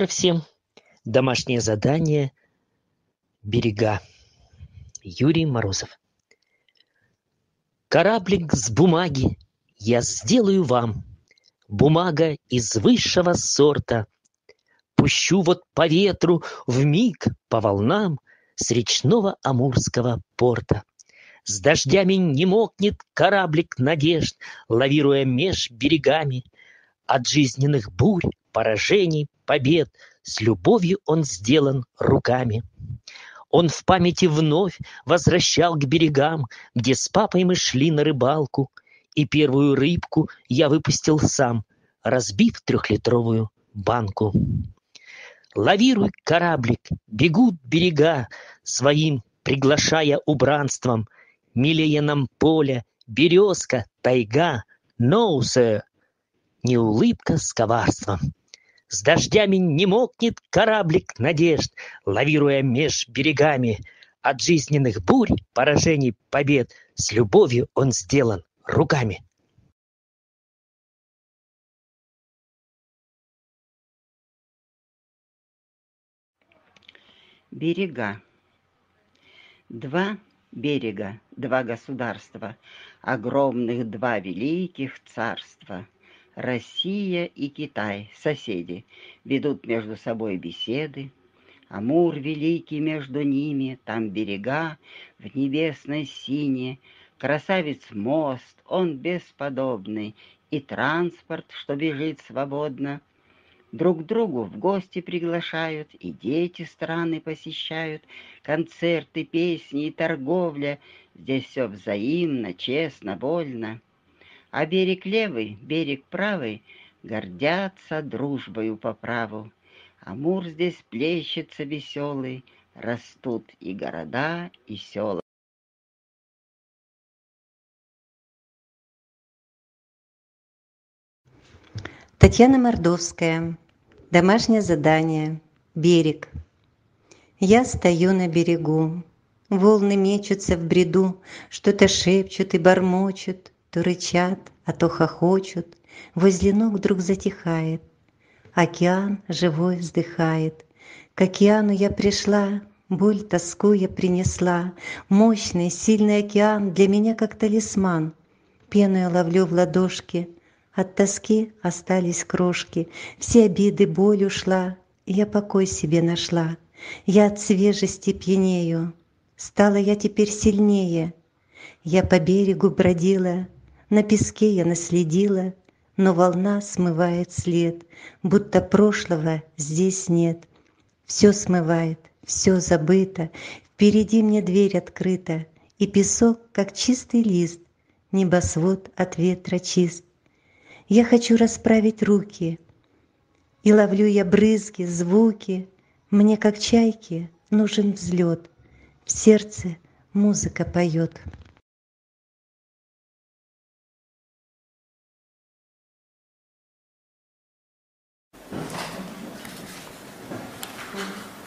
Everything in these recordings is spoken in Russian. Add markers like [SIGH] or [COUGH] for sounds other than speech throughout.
Утро всем. Домашнее задание «Берега». Юрий Морозов. Кораблик с бумаги я сделаю вам. Бумага из высшего сорта. Пущу вот по ветру, в миг по волнам С речного Амурского порта. С дождями не мокнет кораблик надежд, Лавируя меж берегами. От жизненных бурь, поражений, побед С любовью он сделан руками. Он в памяти вновь возвращал к берегам, Где с папой мы шли на рыбалку, И первую рыбку я выпустил сам, Разбив трехлитровую банку. Лавируй, кораблик, бегут берега, Своим приглашая убранством, Милее нам поле, березка, тайга, No, sir, не улыбка с коварством. С дождями не мокнет кораблик надежд, Лавируя меж берегами. От жизненных бурь, поражений, побед С любовью он сделан руками. Берега. Два берега, два государства, огромных два великих царства. Россия и Китай, соседи, ведут между собой беседы. Амур великий между ними, там берега в небесной сине, Красавец мост, он бесподобный, и транспорт, что бежит свободно — Друг другу в гости приглашают, и дети страны посещают, концерты, песни и торговля. Здесь все взаимно, честно, вольно. А берег левый, берег правый гордятся дружбою по праву. Амур здесь плещется веселый, растут и города, и села. Татьяна Мордовская. Домашнее задание. Берег. Я стою на берегу. Волны мечутся в бреду, Что-то шепчут и бормочут, То рычат, а то хохочут. Возле ног вдруг затихает. Океан живой вздыхает. К океану я пришла, Боль, тоску я принесла. Мощный, сильный океан Для меня как талисман. Пену я ловлю в ладошки — от тоски остались крошки, все обиды, боль ушла, я покой себе нашла. Я от свежести пьянею, стала я теперь сильнее. Я по берегу бродила, на песке я наследила, но волна смывает след, будто прошлого здесь нет. Все смывает, все забыто, впереди мне дверь открыта, и песок, как чистый лист, небосвод от ветра чист. Я хочу расправить руки, И ловлю я брызги, звуки. Мне, как чайке, нужен взлет. В сердце музыка поет.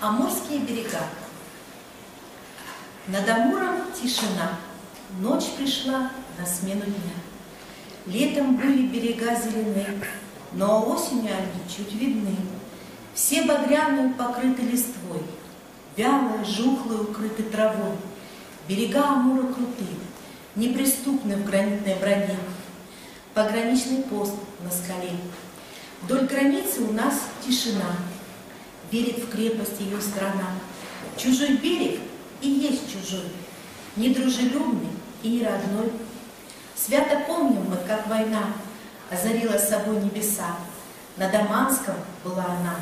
Амурские берега. Над Амуром тишина, Ночь пришла на смену дня. Летом были берега зелены, но осенью они чуть видны. Все багряные покрыты листвой, вялые, жухлые, укрыты травой. Берега Амура круты, неприступны в гранитной броне. Пограничный пост на скале. Вдоль границы у нас тишина, верит в крепость ее страна. Чужой берег и есть чужой, недружелюбный и не родной. Свято помним мы, как война озарила собой небеса. На Даманском была она.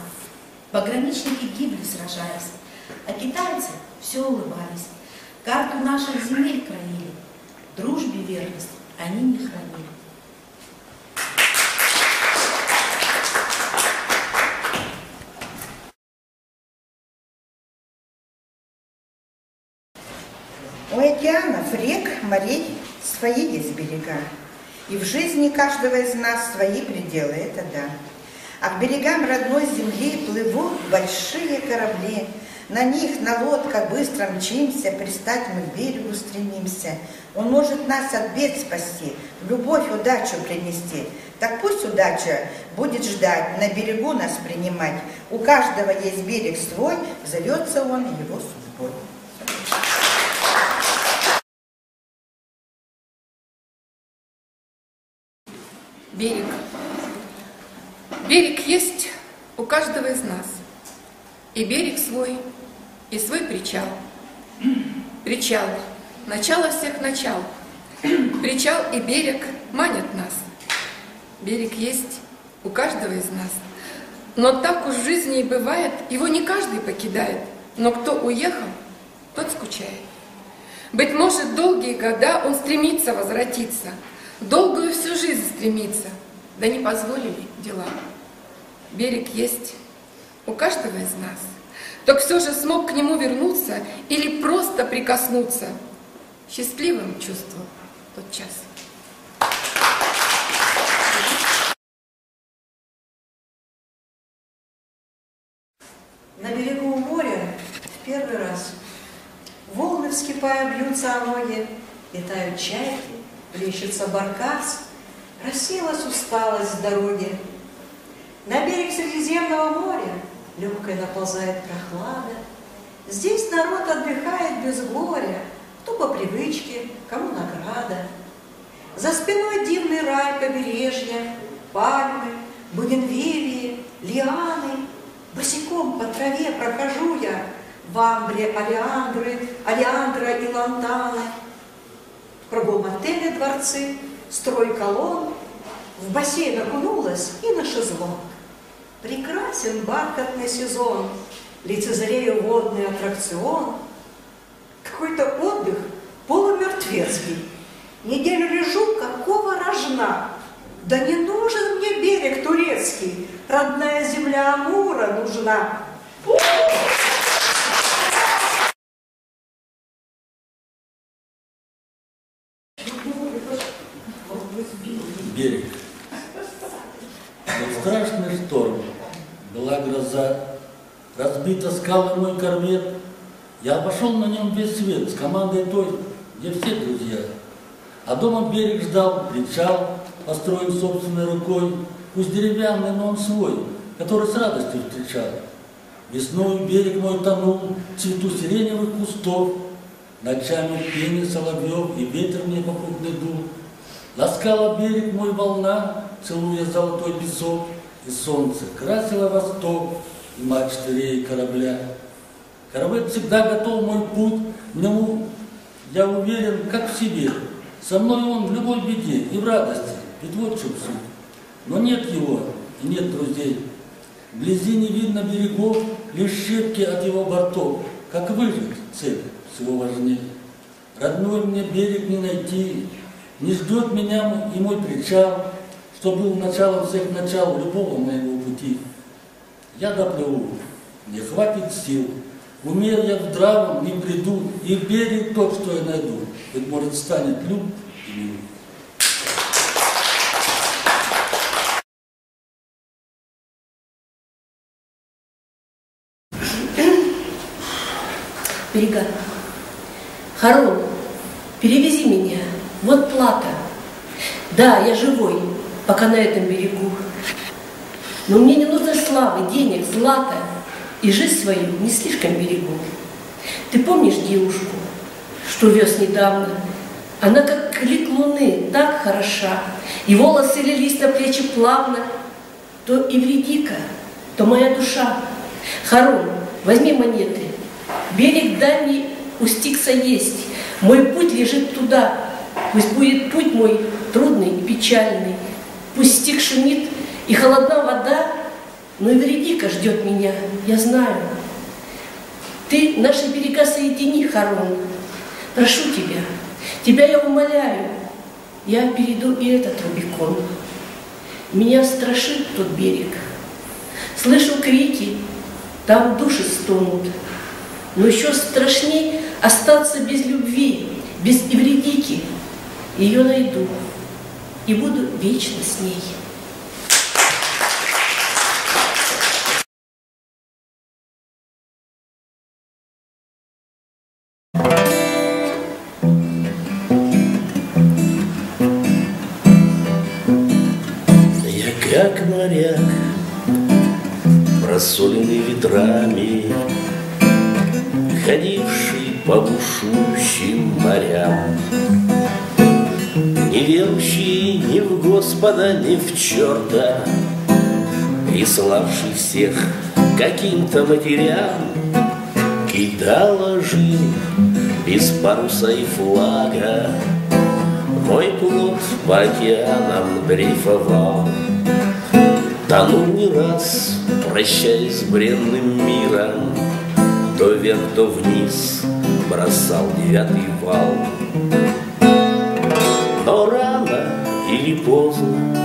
Пограничники гибли, сражаясь, а китайцы все улыбались. Карту наших земель краили, дружбе верность они не хранили. Свои есть берега. И в жизни каждого из нас свои пределы, это да. А к берегам родной земли плывут большие корабли. На них, на лодках быстро мчимся, пристать мы к берегу стремимся. Он может нас от бед спасти, любовь, удачу принести. Так пусть удача будет ждать, на берегу нас принимать. У каждого есть берег свой, зовется он его судьбой. Берег. Берег есть у каждого из нас. И берег свой, и свой причал. Причал. Начало всех начал. Причал и берег манят нас. Берег есть у каждого из нас. Но так уж в жизни и бывает, его не каждый покидает. Но кто уехал, тот скучает. Быть может, долгие года он стремится возвратиться, долгую всю жизнь стремится, да не позволили дела. Берег есть у каждого из нас. Так все же смог к нему вернуться или просто прикоснуться. Счастливым чувствовал тот час. На берегу моря в первый раз волны вскипая бьются о ноги, летают чайки, плещется баркас, рассеялась усталость с дороги. На берег Средиземного моря легкая наползает прохлада. Здесь народ отдыхает без горя, кто по привычке, кому награда. За спиной дивный рай побережья, пальмы, бугенвилии, лианы. Босиком по траве прохожу я, в амбре алиандры, алиандра и лантаны. Кругом отели дворцы, строй колонн, в бассейн окунулась и на шезлонг. Прекрасен бархатный сезон, лицезрею водный аттракцион. Какой-то отдых полумертвецкий. Неделю лежу, какого рожна. Да не нужен мне берег турецкий, родная земля Амура нужна. берег. Был страшный шторм, была гроза, разбита скалы мой корвет. Я обошел на нем весь свет с командой той, где все друзья. А дома берег ждал, причал, построен собственной рукой, пусть деревянный, но он свой, который с радостью встречал. Весной берег мой тонул цвету сиреневых кустов, Ночами в пение соловьев и ветер мне попутный дул. Ласкала берег мой волна, целуя золотой песок, И солнце красило восток мачты корабля. Корабель всегда готов мой путь, нему я уверен, как в себе. Со мной он в любой беде и в радости, ведь вот. Но нет его и нет друзей. Вблизи не видно берегов, лишь щепки от его бортов. Как выжить цель всего важнее. Родной мне берег не найти, не ждет меня и мой причал, что был началом всех начал любого моего пути. Я доплыву, мне хватит сил, умер я в здравом не приду, и берег тот, что я найду, быть может, станет люб и мил. берега. Харон, перевези меня, вот плата. Да, я живой, пока на этом берегу. Но мне не нужно славы, денег, злата, и жизнь свою не слишком берегу. Ты помнишь девушку, что вез недавно? Она как лик луны, так хороша, и волосы лились на плечи плавно. То и вредика, то моя душа. Харон, возьми монеты, Берег дальний у Стикса есть. Мой путь лежит туда. Пусть будет путь мой трудный и печальный. Пусть стик шумит и холодна вода, но и вредика ждет меня, я знаю. Ты наши берега соедини, Харон. Прошу тебя, тебя я умоляю. Я перейду и этот Рубикон. Меня страшит тот берег. Слышу крики, там души стонут. Но еще страшней остаться без любви, без Ивредики. Ее найду и буду вечно с ней. Бушующим морям. Не верующий ни в Господа, ни в черта, И славший всех каким-то матерям, Кидала жизнь без паруса и флага, Мой плод по океанам дрейфовал. Тонул не раз, прощаясь с бренным миром, То вверх, то вниз бросал девятый вал. Но рано или поздно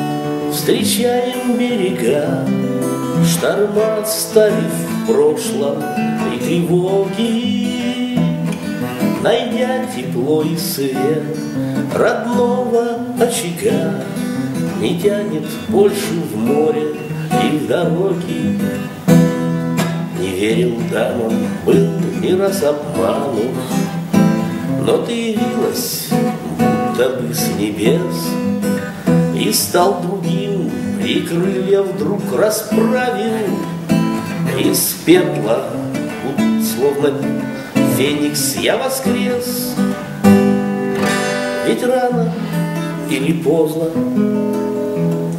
встречаем берега, Шторма оставив в прошлом и тревоги, Найдя тепло и свет родного очага, не тянет больше в море и в дороги. Не верил дамам, был не раз обманут, Но ты явилась, будто бы с небес, И стал другим, и крылья вдруг расправил, Из пепла, словно феникс, я воскрес. Ведь рано или поздно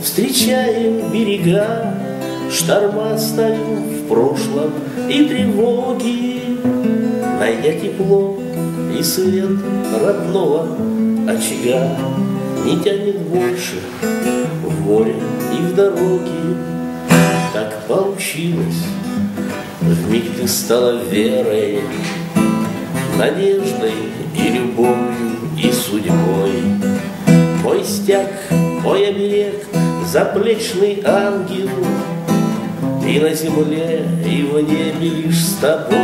Встречаем берега, шторма оставим в прошлом И тревоги, найдя тепло и свет родного очага Не тянет больше в море и в дороги Так получилось, в миг ты стала верой Надеждой и любовью и судьбой. Мой стяг, мой оберег, заплечный ангел, И на земле, и в небе лишь с тобой.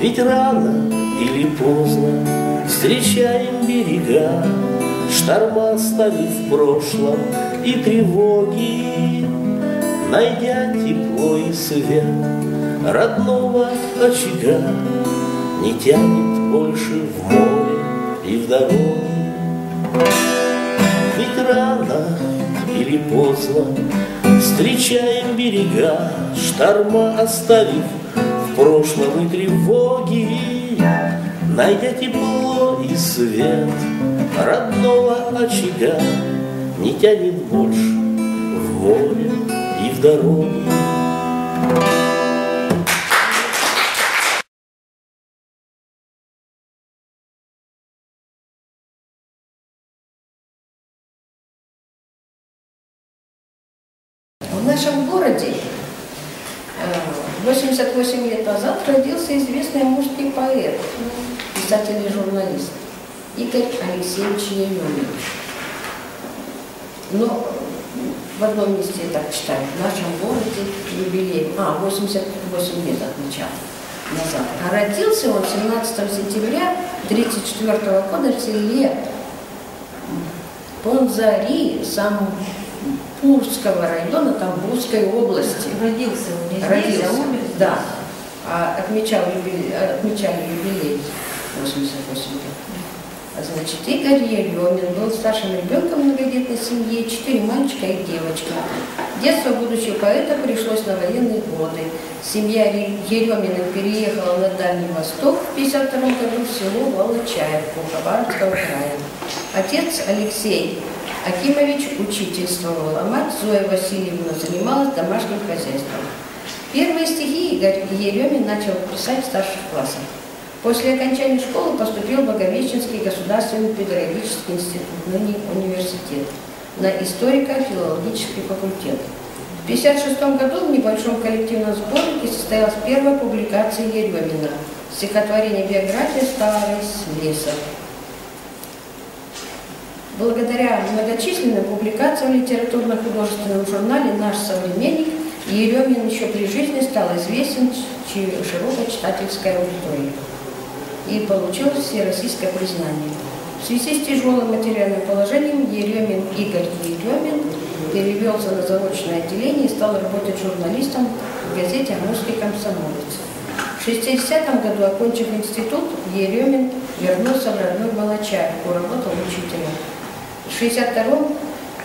Ведь рано или поздно встречаем берега, Шторма оставив в прошлом и тревоги, Найдя тепло и свет родного очага, Не тянет больше в море и в дороги. Ведь рано или поздно Встречаем берега, шторма оставив В прошлом и тревоги, Найдя тепло и свет родного очага, Не тянет больше в море и в дороги. Игорь Алексеевич Еремин. Но в одном месте я так читаю, в нашем городе юбилей, а, 88 лет отмечал назад. А родился он 17 сентября 1934 года в селе Понзари, сам Пурского района Тамбовской области. Родился он Родился, здесь, а умер да. А отмечал юбилей, отмечали юбилей 88 лет. А Значит, Игорь Еремин был старшим ребенком в многодетной семье, четыре мальчика и девочка. Детство будущего поэта пришлось на военные годы. Семья Еремина переехала на Дальний Восток в 1952 году в село Волочаевку Хабаровского края. Отец Алексей Акимович учительствовал, а мать Зоя Васильевна занималась домашним хозяйством. Первые стихи Игорь Еремин начал писать в старших классах. После окончания школы поступил в Боговещенский государственный педагогический институт, ныне университет, на историко-филологический факультет. В 1956 году в небольшом коллективном сборнике состоялась первая публикация Еремина «Стихотворение биографии старой леса». Благодаря многочисленным публикациям в литературно-художественном журнале «Наш современник» Еремин еще при жизни стал известен широкой читательской аудитории и получил всероссийское признание. В связи с тяжелым материальным положением Еремин Игорь Еремин перевелся на заочное отделение и стал работать журналистом в газете «Амурский комсомолец». В 60 году, окончив институт, Еремин вернулся в родной Молочаевку, работал учителем. В 62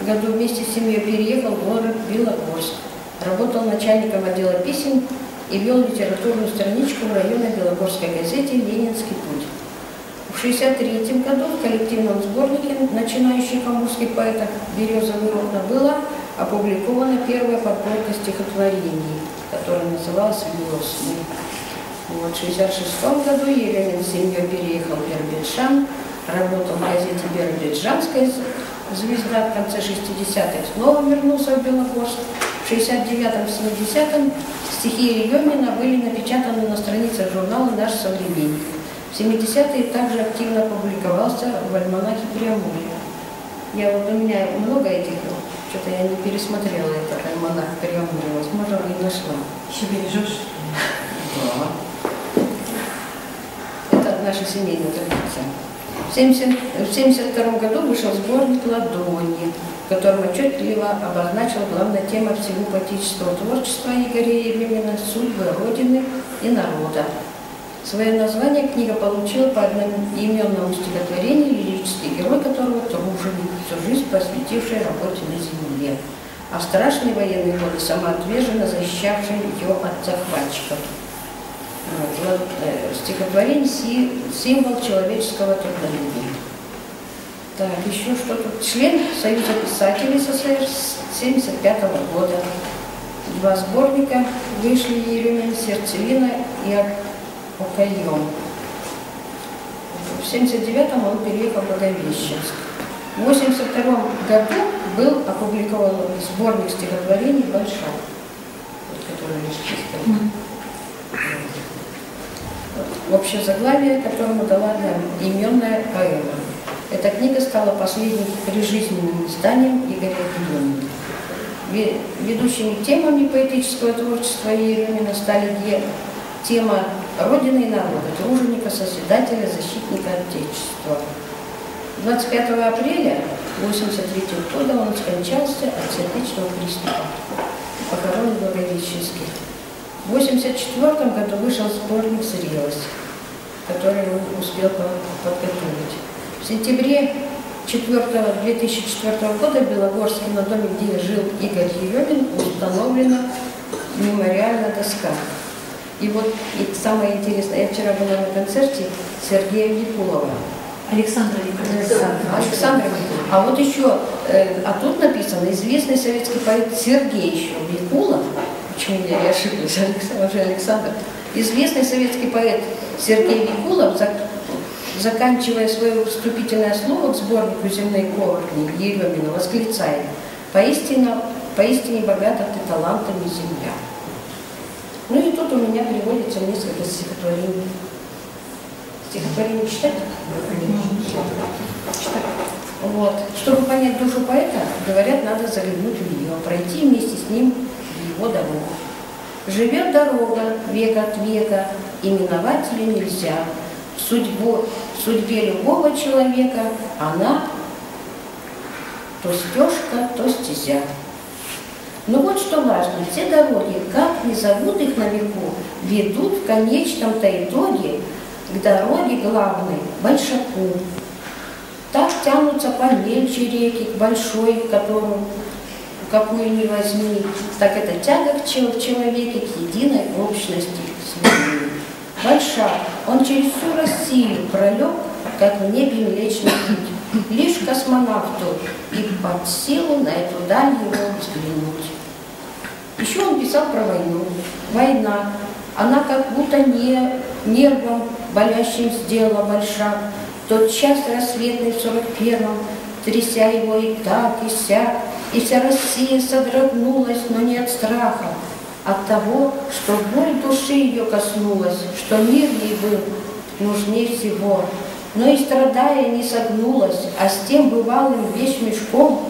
году вместе с семьей переехал в город Белогорск. Работал начальником отдела писем и вел литературную страничку в районной Белогорской газете «Ленинский путь». В 1963 году в коллективном сборнике начинающих амурских поэтов «Березовый окна» была опубликована первая подборка стихотворений, которая называлась «Весны». Вот, в 1966 году Еремин с семьей переехал в Биробиджан, работал в газете «Биробиджанская звезда» в конце 60-х, снова вернулся в Белогорск. В 69-70-м стихи Еремина были напечатаны на страницах журнала «Наш современник». В 70-е также активно публиковался в альманахе «Преамурье». Я вот у меня много этих, что-то я не пересмотрела этот альманах «Преамурье», возможно, и нашла. Еще бережешь? Да. Это наша семейная традиция. В 1972 году вышел сборник «Ладони», в котором отчетливо обозначил главная тема всего поэтического творчества Игоря Еремина «Судьбы Родины и народа». Свое название книга получила по одноименному стихотворению, лирический герой которого труженик, всю жизнь посвятивший работе на земле, а в страшные военные годы самоотверженно защищавший ее от захватчиков. Э, стихотворение символ человеческого трудолюбия. Так, еще что тут? Член Союза писателей СССР с 1975 года. Два сборника вышли Еремин, Сердцевина и Окаем. В 1979 он переехал в Благовещенск. В 1982 году был опубликован сборник стихотворений «Большой», который лишь общее заглавие которому дала именная поэма. Эта книга стала последним прижизненным изданием Игоря Гедонина. Ведущими темами поэтического творчества Еремина стали тема Родины и народа, труженика, созидателя, защитника Отечества. 25 апреля 1983 года он скончался от сердечного приступа, похоронен в Благовещенске. В 1984 году вышел сборник «Зрелость», который он успел подготовить. В сентябре 4 2004 года в Белогорске, на доме, где жил Игорь Еремин, установлена мемориальная доска. И вот и самое интересное, я вчера была на концерте Сергея Викулова. Александра Викулова. Александра А вот еще, э, а тут написано, известный советский поэт Сергей еще Викулов, почему я ошиблась, Александр, Александр, известный советский поэт Сергей Викулов, заканчивая свое вступительное слово к сборнику земной корни Еремина, восклицает «Поистине, поистине богата ты талантами земля». Ну и тут у меня приводится несколько стихотворений. Стихотворение читать? Вот. Чтобы понять душу поэта, говорят, надо заглянуть в нее, пройти вместе с ним его дорогу. Живет дорога век от века, и миновать ее нельзя. В, судьбу, в судьбе любого человека она то стежка, то стезя. Но вот что важно, все дороги, как ни зовут их на веку, ведут в конечном-то итоге к дороге главной, Большаку. Так тянутся помельче реки, к большой, которую какую ни возьми, так это тяга к человеке, к единой общности, к своей. Большак, он через всю Россию пролег, как в небе Млечный путь. Лишь космонавту и под силу на эту даль его взглянуть. Еще он писал про войну. Война, она как будто не нервом болящим сделала большак. Тот час рассветный в сорок первом, тряся его и так, и сяк, и вся Россия содрогнулась, но не от страха, от того, что боль души ее коснулась, что мир ей был нужнее всего. Но и страдая не согнулась, а с тем бывалым вещмешком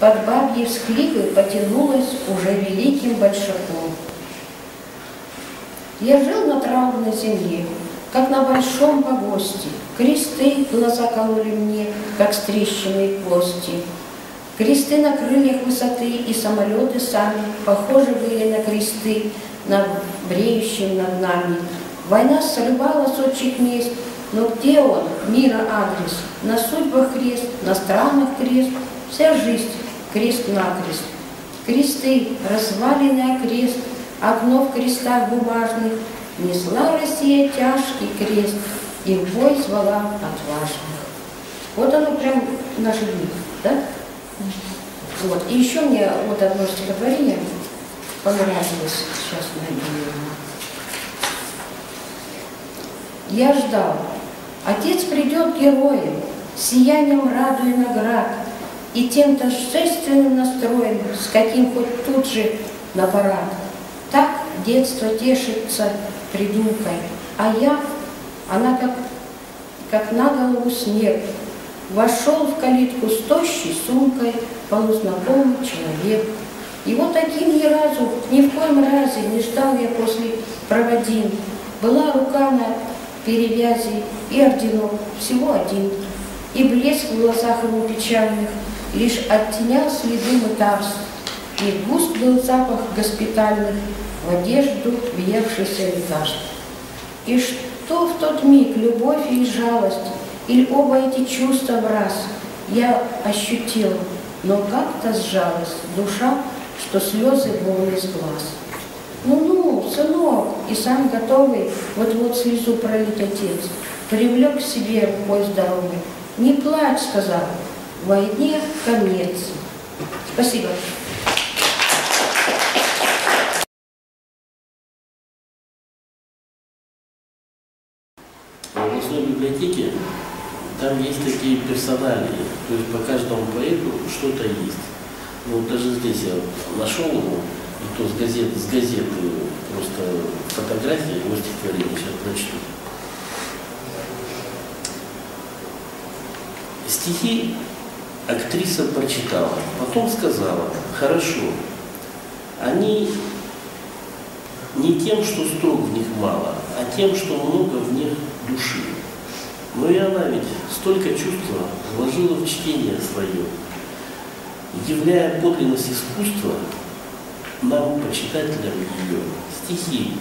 под бабьей всхлипы потянулась уже великим большаком. Я жил на траурной земле, как на большом погосте. Кресты глаза кололи мне, как стрещенные кости. Кресты на крыльях высоты и самолеты сами похожи были на кресты над бреющим над нами. Война срывала с отчих мест, но где он, мира адрес? На судьбах крест, на странах крест, вся жизнь крест-накрест. кресты, развалины окрест, окно в крестах бумажных, несла Россия тяжкий крест и в бой звала отважных. Вот оно прям наши дни, да? Вот. И еще мне вот одно стихотворение понравилось, сейчас найду Я ждал. Отец придет героем, сиянием радуя наград, и тем торжественным настроем, с каким хоть тут же на парад. Так детство тешится придумкой, а я, она как, как на голову снег, вошел в калитку с тощей сумкой полузнакомый человек. И вот таким ни разу, ни в коем разе не ждал я после проводин. Была рука на перевязи и орденок, всего один. И блеск в глазах его печальных лишь оттенял следы мытарств. И густ был запах госпитальных в одежду въевшихся лекарств. И что в тот миг любовь и жалость, или оба эти чувства в раз я ощутил, но как-то сжалась душа, что слезы волны из глаз. Ну-ну, сынок, и сам готовый вот-вот слезу пролить отец, привлек к себе рукой здоровый. Не плачь, сказал, войне конец. Спасибо. В областной библиотеке там есть такие персонали, то есть по каждому поэту что-то есть. Ну, вот даже здесь я нашел его, то с газеты, с газеты просто фотографии его стихотворения, сейчас прочту. Стихи актриса прочитала, потом сказала, хорошо, они не тем, что строк в них мало, а тем, что много в них души. Но и она ведь столько чувства вложила в чтение свое, являя подлинность искусства нам, почитателям ее, стихи.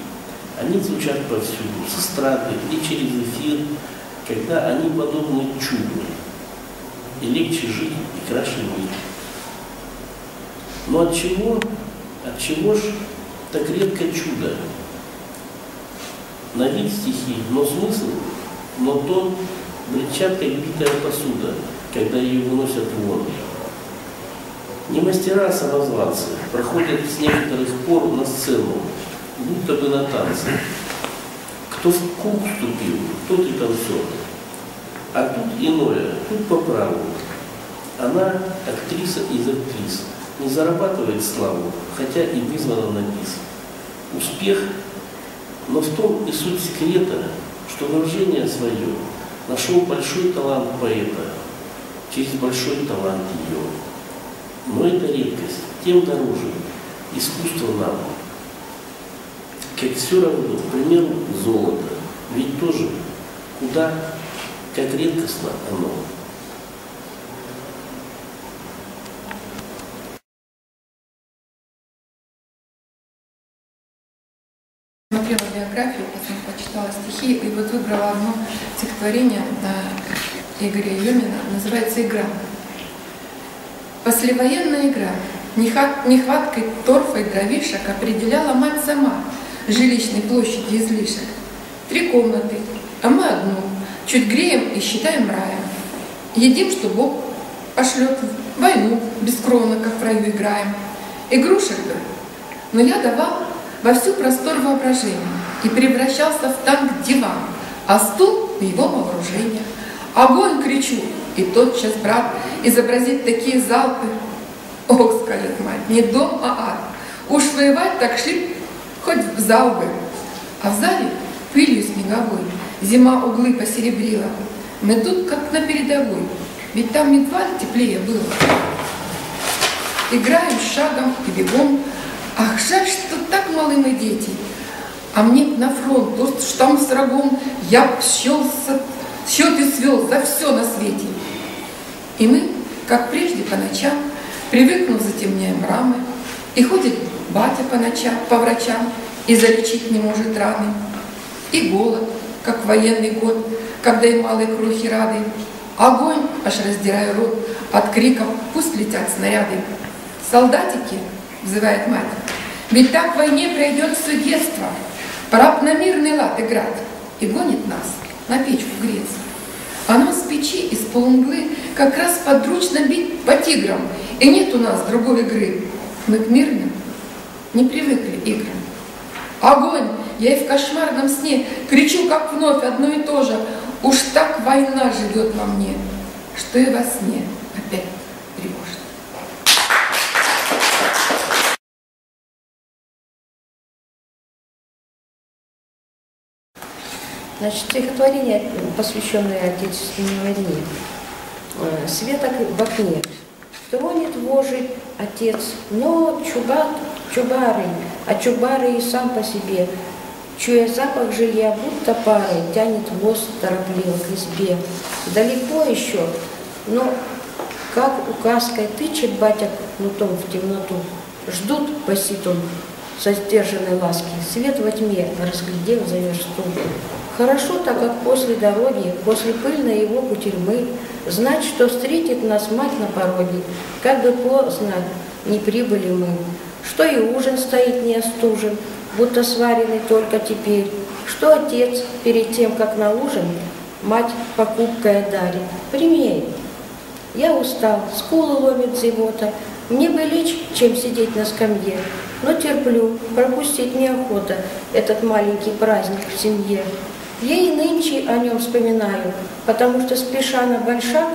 Они звучат повсюду, с эстрады и через эфир, когда они подобны чуду, и легче жить, и краше мир. Но от чего, от чего ж так редко чудо? На вид стихи, но смысл но тон бренчат, как битая посуда, когда ее выносят вон. Не мастера самозванцы проходят с некоторых пор на сцену, будто бы на танцы. Кто в круг вступил, тот и танцор. А тут иное, тут по праву. Она актриса из актрис, не зарабатывает славу, хотя и вызвана на бис. Успех, но в том и суть секрета, что выражение свое нашел большой талант поэта через большой талант ее. Но эта редкость тем дороже искусство нам, как все равно, к примеру, золото, ведь тоже куда, как редкостно оно. Смотрела биографию, потом почитала стихи и вот выбрала одно стихотворение на Игоря Юмина, называется «Игра». Послевоенная игра нехваткой торфа и дровишек определяла мать сама жилищной площади излишек. Три комнаты, а мы одну, чуть греем и считаем раем. Едим, что Бог пошлет войну, без крона, как в раю играем. Игрушек бы, но я давал во всю простор воображения и превращался в танк диван, а стул в его вооружение. Огонь кричу, и тотчас брат изобразит такие залпы. Ох, скажет мать, не дом, а ад. Уж воевать так шли хоть в зал бы. А в зале пылью снеговой зима углы посеребрила. Мы тут как на передовой, ведь там едва теплее было. Играем шагом и бегом, Ах, жаль, что так малы мы дети. А мне на фронт, то штамм с врагом, я б счел, счеты свел за все на свете. И мы, как прежде по ночам, привыкнув, затемняем рамы, и ходит батя по ночам, по врачам, и залечить не может раны. И голод, как военный год, когда и малые крохи рады. Огонь, аж раздирая рот, от криков пусть летят снаряды. Солдатики взывает мать. Ведь так в войне пройдет все детство. Пора б на мирный лад играть. И гонит нас на печку греться. А нам с печи из полумглы как раз подручно бить по тиграм. И нет у нас другой игры. Мы к мирным не привыкли играм. Огонь! Я и в кошмарном сне кричу, как вновь одно и то же. Уж так война живет во мне, что и во сне Значит, стихотворение, посвященное Отечественной войне. Э, Света в окне. Тронет вожий отец, но чубат, чубары, а чубары и сам по себе. Чуя запах жилья, будто парой, тянет воз торопливо к избе. Далеко еще, но как указкой тычет батя кнутом в темноту. Ждут, басит он, со сдержанной ласки, свет во тьме, разглядев за версту. Хорошо так, как после дороги, после пыльной его кутерьмы, знать, что встретит нас мать на пороге, как бы поздно не прибыли мы, что и ужин стоит не остужен, будто сваренный только теперь, что отец перед тем, как на ужин, мать покупкой дарит. Прими. Я устал, скулы ломит зевота, мне бы лечь, чем сидеть на скамье, но терплю, пропустить неохота этот маленький праздник в семье. Я и нынче о нем вспоминаю, потому что спеша на большак,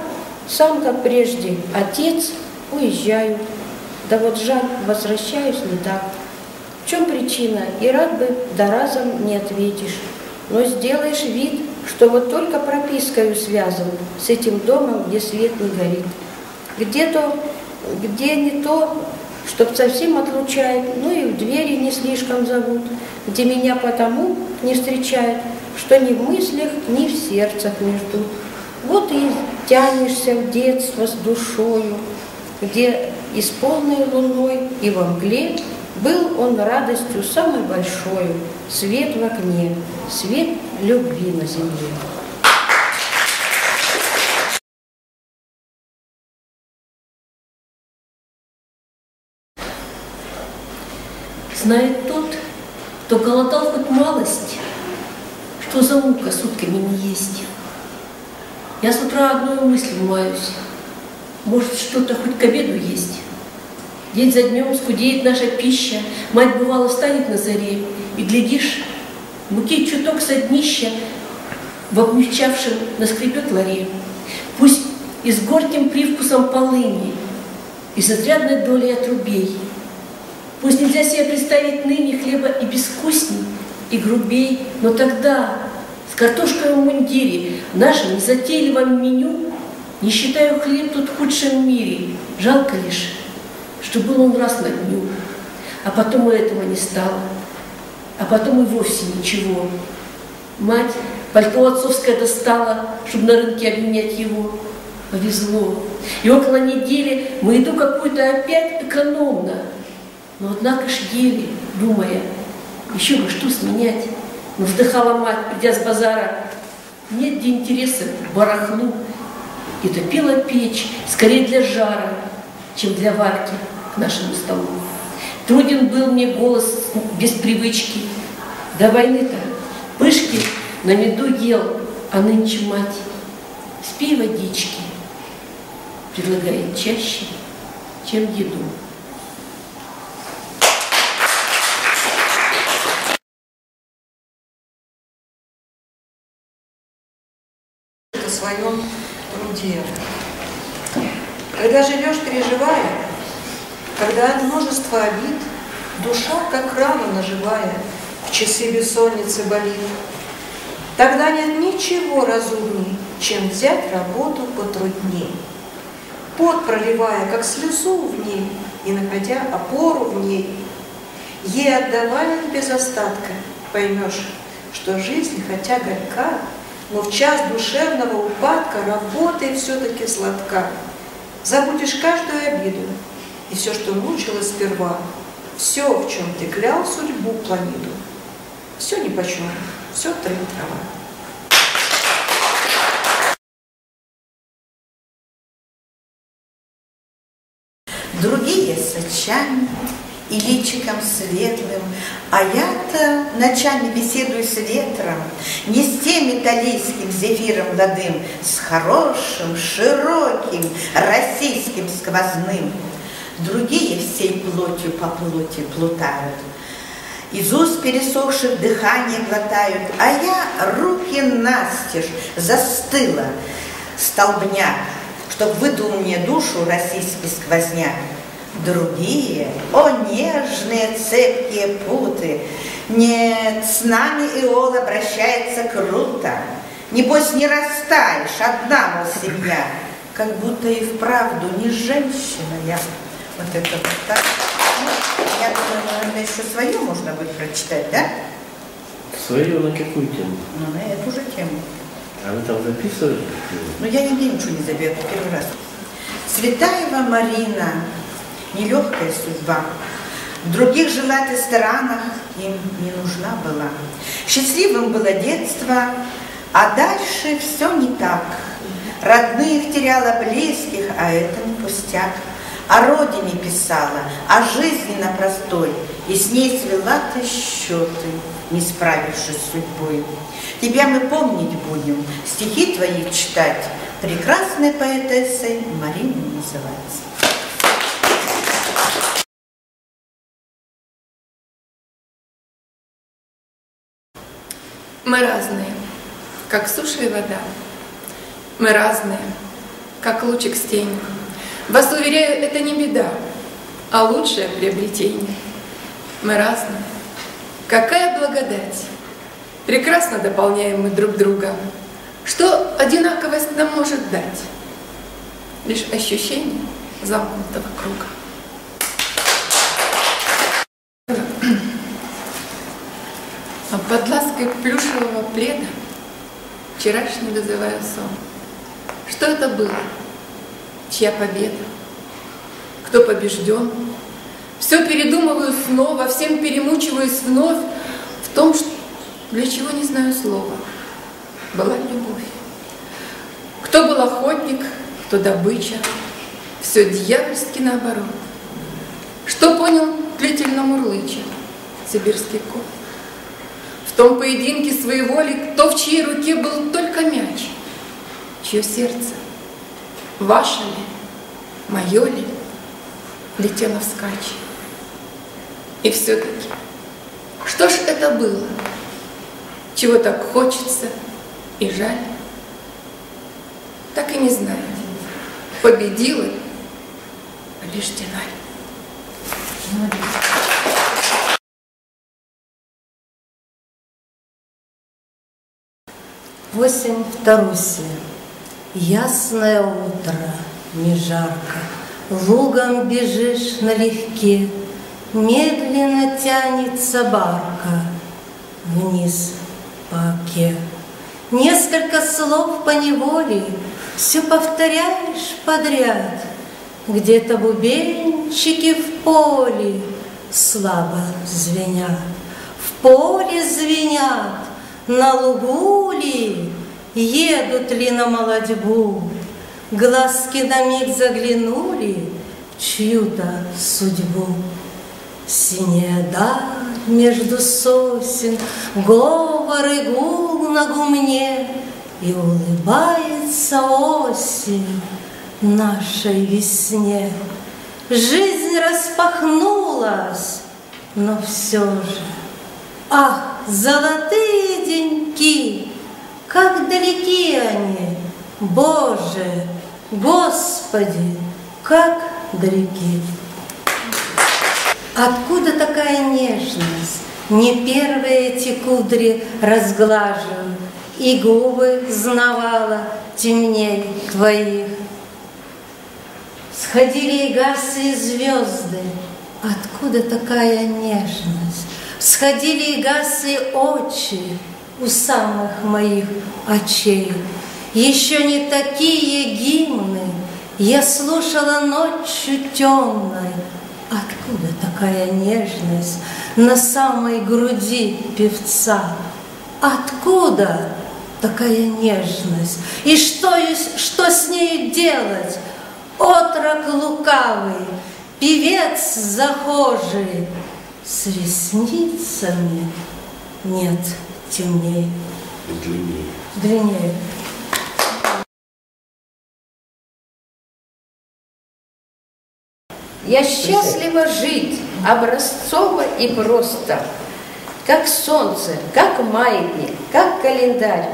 сам, как прежде, отец, уезжаю. Да вот жаль, возвращаюсь не так. В чем причина, и рад бы, да разом не ответишь. Но сделаешь вид, что вот только пропискою связан с этим домом, где свет не горит. Где-то, где не то, чтоб совсем отлучает, ну и в двери не слишком зовут, где меня потому не встречают, что ни в мыслях, ни в сердцах не ждут. Вот и тянешься в детство с душою, где и с полной луной, и во мгле был он радостью самой большою, свет в окне, свет любви на земле. Знает тот, кто голодал хоть малость, что за мука сутками не есть. Я с утра одной мыслью маюсь. Может, что-то хоть к обеду есть. День за днем скудеет наша пища, Мать бывало встанет на заре, И, глядишь, муки чуток со днища В обмельчавшем наскребет ларе. Пусть и с горьким привкусом полыни, И с изрядной долей отрубей. Пусть нельзя себе представить ныне хлеба и безвкусней, и грубей, но тогда с картошкой в мундире в нашем незатейливом меню не считаю хлеб тут в худшем мире. Жалко лишь, что был он раз на дню, а потом и этого не стало, а потом и вовсе ничего. Мать пальто отцовское достала, чтобы на рынке обменять его. Повезло. И около недели мы еду какую-то опять экономно. Но однако ж ели, думая, еще бы что сменять. Но вздыхала мать, придя с базара. Нет где интереса к барахлу. И топила печь, скорее для жара, чем для варки к нашему столу. Труден был мне голос без привычки. До войны-то пышки на меду ел, а нынче мать спи водички предлагает чаще, чем еду. Своем труде. Когда живешь, переживая, когда множество обид, душа, как рана наживая, в часы бессонницы болит, тогда нет ничего разумней, чем взять работу потрудней. Пот проливая, как слезу в ней, и находя опору в ней, ей отдавая без остатка, поймешь, что жизнь, хотя горька, но в час душевного упадка работай все-таки сладка. Забудешь каждую обиду и все, что мучило сперва, все, в чем ты клял судьбу планету. Все ни почем, все трын трава. Другие с очами, и личиком светлым, а я-то ночами беседую с ветром, не с тем италийским зефиром ладым, с хорошим, широким, российским сквозным. Другие всей плотью по плоти плутают, из уст пересохших дыхание глотают, а я руки настежь застыла, столбняк, чтоб выдул мне душу российский сквозняк. Другие, о нежные цепкие путы, нет, с нами Иол обращается круто. Небось не растаешь, одна, мол, семья, как будто и вправду не женщина я. Вот это вот так. Ну, я думаю, наверное, еще свое можно будет прочитать, да? Свое на какую тему? Ну, на эту же тему. А вы там записывали? Ну, я нигде ничего не забила, первый раз. Цветаева Марина, нелегкая судьба. В других желательных странах им не нужна была. Счастливым было детство, а дальше все не так. Родных теряла близких, а это не пустяк. О родине писала, о жизни на простой, и с ней свела ты счеты, не справившись с судьбой. Тебя мы помнить будем, стихи твои читать, прекрасной поэтессой Марина называется. Мы разные, как суша и вода. Мы разные, как лучик с тенью. Вас уверяю, это не беда, а лучшее приобретение. Мы разные. Какая благодать! Прекрасно дополняем мы друг друга. Что одинаковость нам может дать? Лишь ощущение замкнутого круга. А лаской плюшевого пледа вчерашний вызываю сон. Что это было? Чья победа? Кто побежден? Все передумываю снова, всем перемучиваюсь вновь в том, что для чего не знаю слова. Была любовь. Кто был охотник, кто добыча. Все дьявольски наоборот. Что понял длительно мурлыча сибирский кот? В том поединке своей воли, кто в чьей руке был только мяч, чье сердце, ваше ли, мое ли, летело вскачь. И все-таки, что ж это было? Чего так хочется и жаль? Так и не знаю, победила ли, побеждена ли. Осень в Тарусе. Ясное утро, не жарко, Лугом бежишь налегке, Медленно тянется барка Вниз по оке. Несколько слов по неволе Все повторяешь подряд, Где-то бубенчики в поле Слабо звенят, В поле звенят, на лугу ли, едут ли на молодьбу, Глазки на миг заглянули в чью-то судьбу. Синяя даль между сосен, говор и гул на гумне, И улыбается осень нашей весне. Жизнь распахнулась, но все же, Ах, золотые деньки, как далеки они, Боже, Господи, как далеки. Откуда такая нежность? Не первые эти кудри разглаживаю, И губы знавала темней твоих. Сходили и гасли звезды, Откуда такая нежность? Сходили и гасли очи у самых моих очей. Еще не такие гимны я слушала ночью темной. Откуда такая нежность на самой груди певца? Откуда такая нежность? И что, что с ней делать? Отрок лукавый, певец захожий, с ресницами нет темнее. Длиннее. Длиннее. Я счастлива жить, образцово и просто, как солнце, как маятник, как календарь,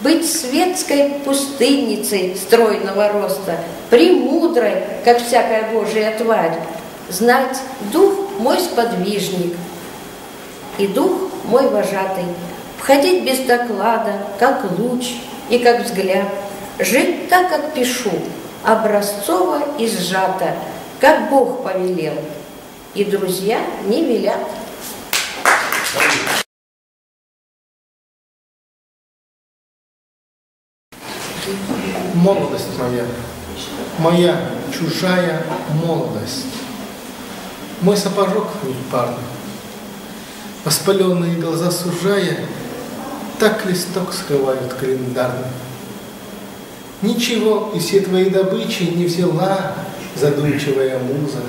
быть светской пустынницей стройного роста, премудрой, как всякая божья тварь, знать дух мой сподвижник и дух мой вожатый, входить без доклада, как луч и как взгляд, жить так, как пишу, образцово и сжато, как Бог повелел, и друзья не велят. Молодость моя, моя чужая молодость. Мой сапожок непарный, воспаленные глаза сужая, так листок скрывают календарный. Ничего из всей твоей добычи не взяла задумчивая муза.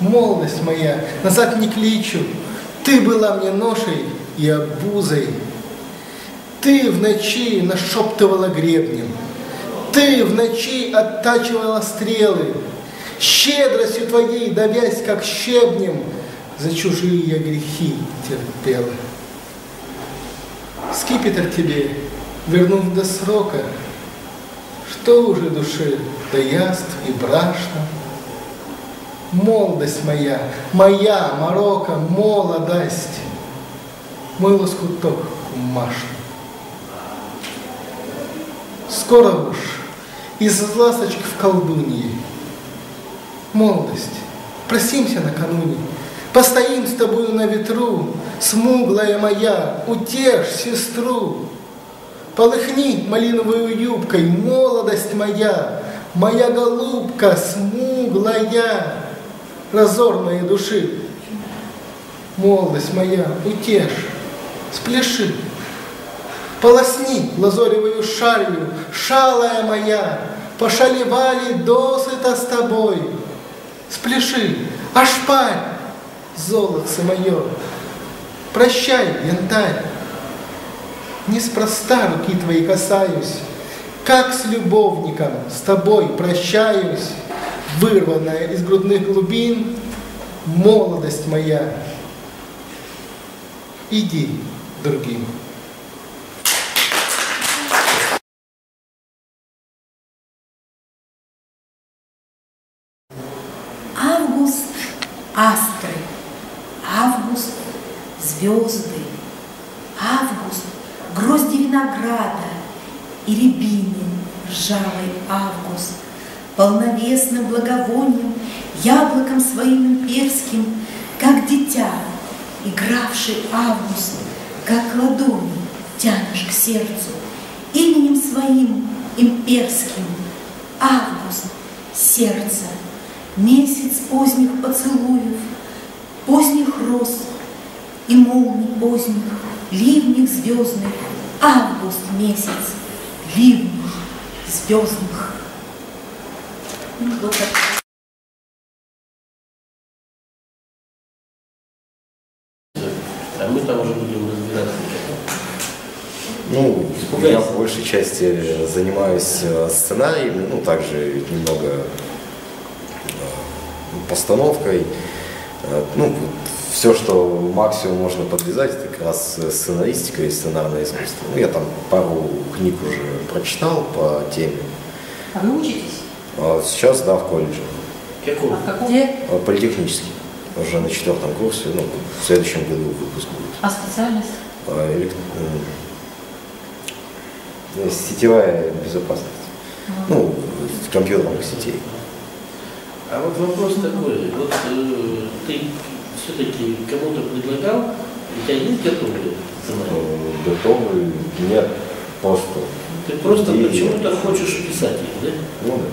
Молодость моя, назад не кличу, ты была мне ношей и обузой. Ты в ночи нашептывала гребнем, ты в ночи оттачивала стрелы, щедростью твоей давясь, как щебнем, за чужие грехи терпела. Скипетр тебе, вернув до срока, что уже душе до яств и брашно? Молодость моя, моя морока, молодость, мой лоскуток кумашный. Скоро уж из ласточек в колдуньи. Молодость, просимся накануне, Постоим с тобою на ветру, Смуглая моя, утешь сестру. Полыхни малиновую юбкой, молодость моя, Моя голубка смуглая, Разор моей души. Молодость моя, утешь, спляши, Полосни лазоревую шалью, шалая моя, Пошалевали досыта с тобой. Спляши, ошпарь, золотце мое, Прощай, янтарь, Неспроста руки твои касаюсь, Как с любовником с тобой прощаюсь, Вырванная из грудных глубин, Молодость моя, иди другим. Август – астры, август – звезды, август – грозди винограда и рябины, ржавый август, полновесным благовонием, яблоком своим имперским, как дитя, игравший август, как ладони тянешь к сердцу, именем своим имперским, август, сердце, месяц поздних поцелуев, поздних роз и молний поздних, ливней звездных, август месяц, ливней звездных. Ну, вот так. А мы там уже будем разбираться. Ну, я в большей части занимаюсь э, сценариями, ну, также немного э, постановкой. Э, Ну, все, что максимум можно подвязать, это как раз сценаристика и сценарное искусство. Ну, я там пару книг уже прочитал по теме. А вы учитесь? А Сейчас, да, в колледже. Какого? А в каком? А, Политехнический. Уже на четвертом курсе, ну, в следующем году выпуск будет. А специальность? А, элек- м, Сетевая безопасность. Ну, компьютерных сетей. А вот вопрос такой, вот э, ты все-таки кому-то предлагал, у тебя есть готовые сценарии? Э? Нет, просто. Ты просто почему-то хочешь писать их, да? Ну да.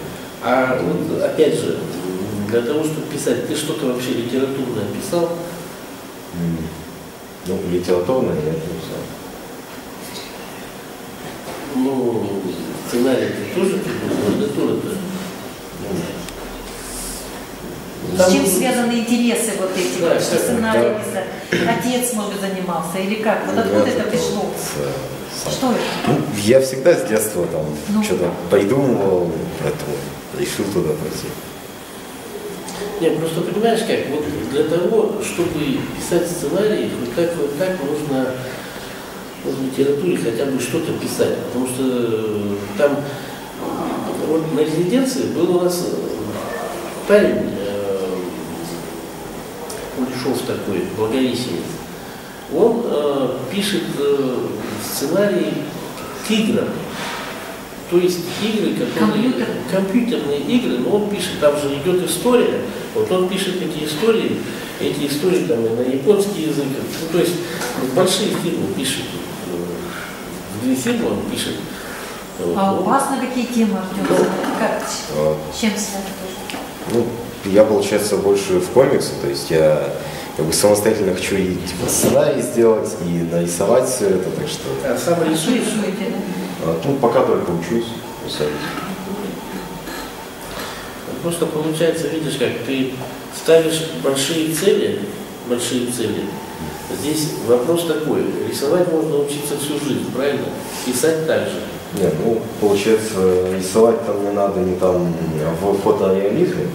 А вот опять же, для того, чтобы писать, ты что-то вообще литературное писал? Ну, литературное я не писал. Ну, сценарий ты тоже как бы литература-то. связаны интересы вот эти, Да, вот, что да, да. Отец, может быть, занимался, или как? Вот откуда я это пришло? вот, э, сам. Что это? Ну, я всегда с детства там Ну. что-то придумывал, поэтому решил туда пойти. Не, просто понимаешь как, вот для того, чтобы писать сценарий, хоть так, вот так нужно в литературе хотя бы что-то писать. Потому что э, там вот на резиденции был у нас э, парень, э, Кулешов такой, благовещенец. Он э, пишет э, сценарий к играм. То есть игры, которые... Компьютерные игры, но он пишет, там же идет история, вот он пишет эти истории, эти истории там и на японский язык, ну, то есть большие фильмы пишет, э, две фильма он пишет. Вот. А у Он- вас на какие темы, Артем? Как? А, Чем связано? Ну, я, получается, больше в комиксы, то есть я как бы самостоятельно хочу и типа, сценарий сделать, и нарисовать все это, так что... А сам рисуешь? а, Ну, пока только учусь рисовать. Просто получается, видишь, как ты ставишь большие цели, большие цели. Здесь вопрос такой, рисовать можно учиться всю жизнь, правильно? Писать также. Нет, ну, получается, рисовать там не надо не там в фотореализме,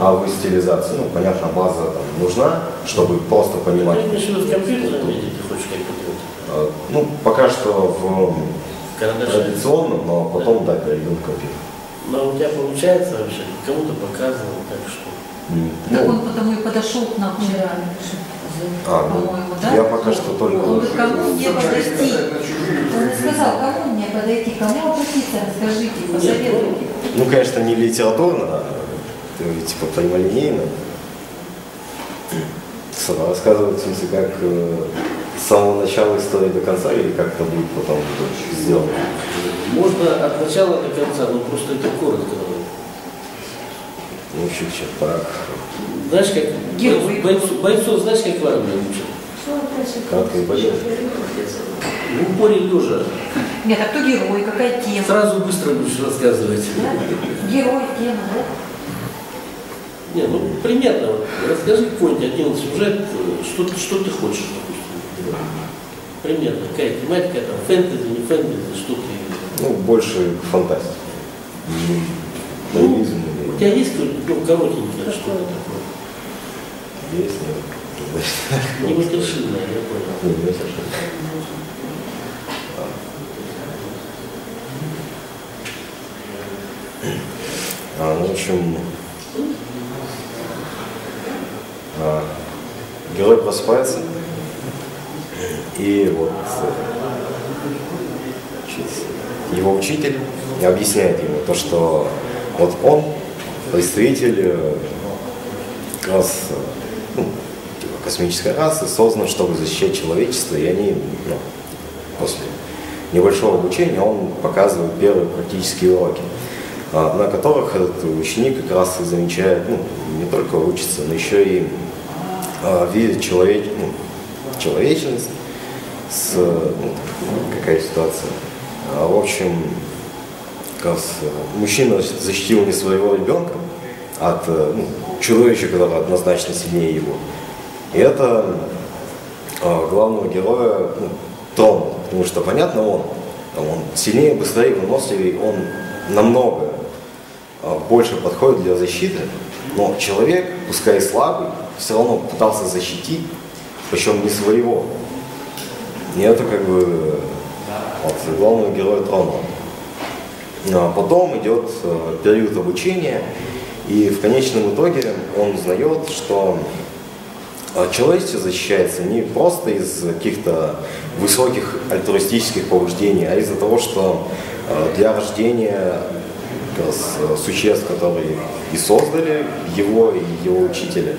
а в стилизации. Ну, понятно, база там нужна, чтобы просто понимать. Ты имеешь в виду в компьютерном виде, ты хочешь то А, Ну, пока что в Карандаши. традиционном, но потом, да, перейдем в компьютер. Но у тебя получается вообще, кому-то показывал, так что. Так Ну, он потому и подошел к нам вчера. а, ну, По-моему, да? я пока что только... Он говорит, кому мне подойти? Он сказал, кому мне подойти, кому обратиться, расскажите, посоветуйте. Ну, конечно, не литературно, э, типа прямолинейно. С- Рассказывать, в смысле, как э, с самого начала истории до конца, или как это будет потом сделано. Можно от начала до конца, но просто это коротко. Ну, чуть-чуть так. Знаешь, как бойцов, бойцов, знаешь, как в армии учат? Кратко и понятно. В упоре лежа. Нет, а кто герой, какая тема? Сразу быстро будешь рассказывать. Герой, тема, да? Не, ну примерно, вот, расскажи какой-нибудь один сюжет, э, что, ты- что ты хочешь, допустим. Примерно, какая тематика, там, фэнтези, не фэнтези, что ты... Ну, больше фантастики. Не Реализм У тебя есть ну, коротенький, что-то такое? есть, нет. [LAUGHS] Не матершинное, я понял. Не, не совершенно. А, ну, в общем, а, герой просыпается, и вот э, его учитель объясняет ему то, что вот он представитель э, как раз ну, типа космической расы, создан, чтобы защищать человечество, и они ну, после небольшого обучения он показывает первые практические уроки, а, на которых этот ученик как раз и замечает, ну, не только учится, но еще и а, видит человеч, ну, человечность, с, ну, какая ситуация. А, в общем, как э, мужчина защитил не своего ребенка от э, ну, чудовища, которое однозначно сильнее его. И это э, главного героя ну, тронуло, потому что, понятно, он, он сильнее, быстрее, выносливее, он намного э, больше подходит для защиты, но человек, пускай и слабый, все равно пытался защитить, причем не своего. И это как бы вот, главного героя тронуло. А Потом идет э, период обучения, и в конечном итоге он узнает, что э, человечество защищается не просто из каких-то высоких альтруистических побуждений, а из-за того, что э, для рождения э, существ, которые и создали его и его учителя,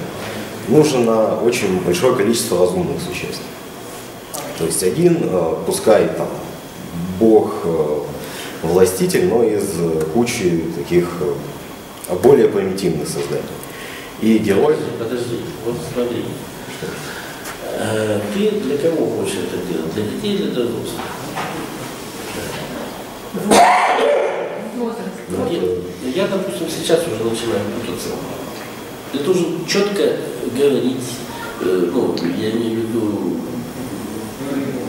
нужно очень большое количество разумных существ. То есть один, э, пускай там бог, э, властитель, но из э, кучи таких более примитивных созданий. И герой... Подожди, вот смотри. Э, Ты для кого хочешь это делать? Для детей или для взрослых? Возраст. Я, я, допустим, сейчас уже начинаю путаться. Ты должен четко говорить, э, ну, я имею в виду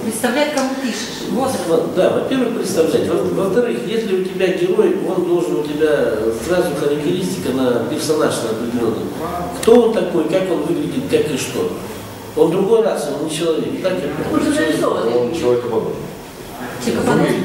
Представлять, кому пишешь. Возраст. Да, во-первых, представлять. Во- Во-вторых, если у тебя герой, он должен у тебя сразу характеристика на персонаж на определенный. Кто он такой, как он выглядит, как и что. Он другой раз, он не человек. Так я понимаю? Он человекоподобный. Человекоподобный.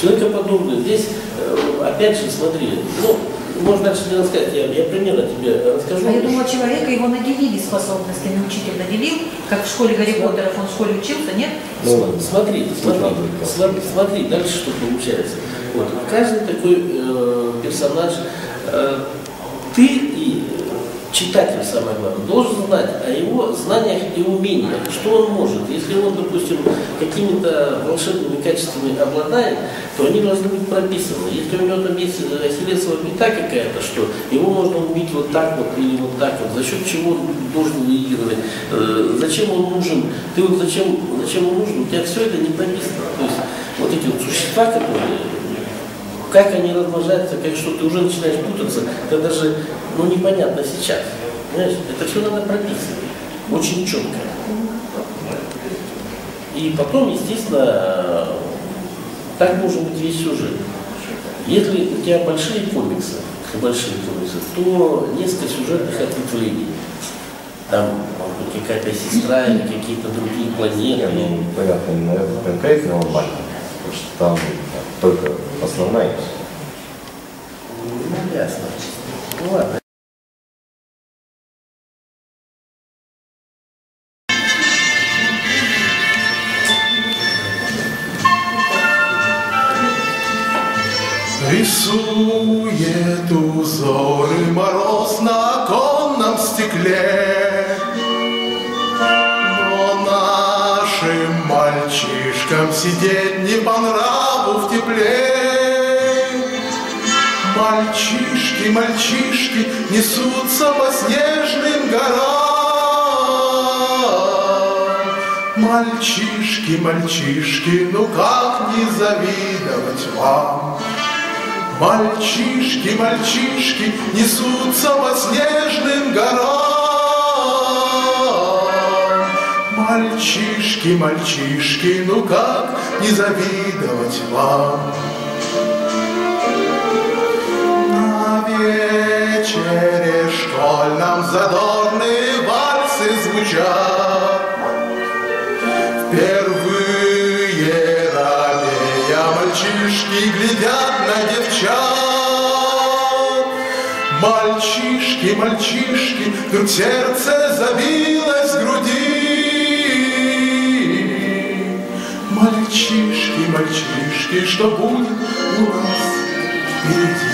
Человекоподобный. Здесь, э, опять же, смотри, ну, можно дальше не рассказать, я, я примерно тебе расскажу. А я думала, человека его наделили способностями, учитель наделил, как в школе Гарри Поттеров, он в школе учился, нет? См- смотри, смотри, смотри, смотри, дальше что получается. Вот, каждый такой э, персонаж, э, ты и читатель, самое главное, должен знать о его знаниях и умениях, что он может. Если он, допустим, какими-то волшебными качествами обладает, то они должны быть прописаны. Если у него там есть ахиллесова пята какая-то, что его можно убить вот так вот или вот так вот, за счет чего он должен выигрывать, э, зачем он нужен, ты вот зачем, зачем он нужен, у тебя все это не прописано. То есть вот эти вот существа, которые как они размножаются, как что, ты уже начинаешь путаться, это даже ну, непонятно сейчас. Понимаешь? Это все надо прописывать. Очень четко. И потом, естественно, так может быть весь сюжет. Если у тебя большие комиксы, большие комиксы, то несколько сюжетных ответвлений. Там, может быть, какая-то сестра или какие-то другие планеты. Ну, понятно, именно это конкретно он маленький, потому что там только основная. Ну, ясно. Ну ладно. Сидеть не по нраву в тепле. Мальчишки, мальчишки несутся по снежным горам. Мальчишки, мальчишки, ну как не завидовать вам? Мальчишки, мальчишки несутся по снежным горам. Мальчишки, мальчишки, ну как не завидовать вам? На вечере школьном задорные вальсы звучат. Впервые робея мальчишки глядят на девчат. Мальчишки, мальчишки, вдруг сердце забилось Мальчишки, мальчишки, что будет у нас впереди?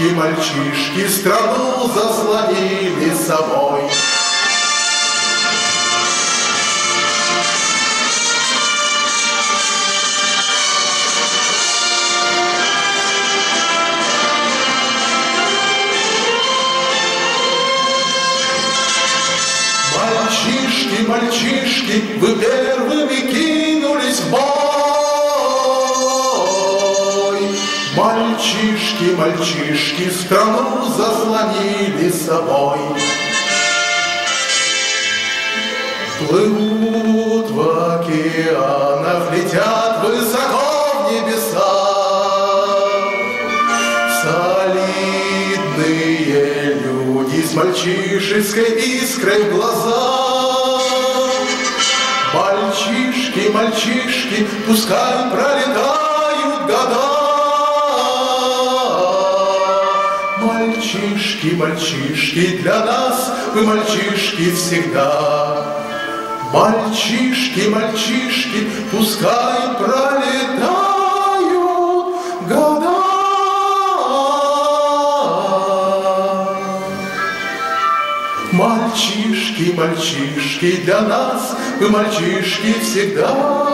Мальчишки, мальчишки, страну заслонили собой. Мальчишки, мальчишки, вы заслонили собой. Плывут в океанах, летят высоко в небеса. Солидные люди с мальчишеской искрой в глазах. Мальчишки, мальчишки, пускай пролетают года. мальчишки для нас, вы мальчишки всегда. Мальчишки, мальчишки, пускай пролетают года. Мальчишки, мальчишки для нас, вы мальчишки всегда.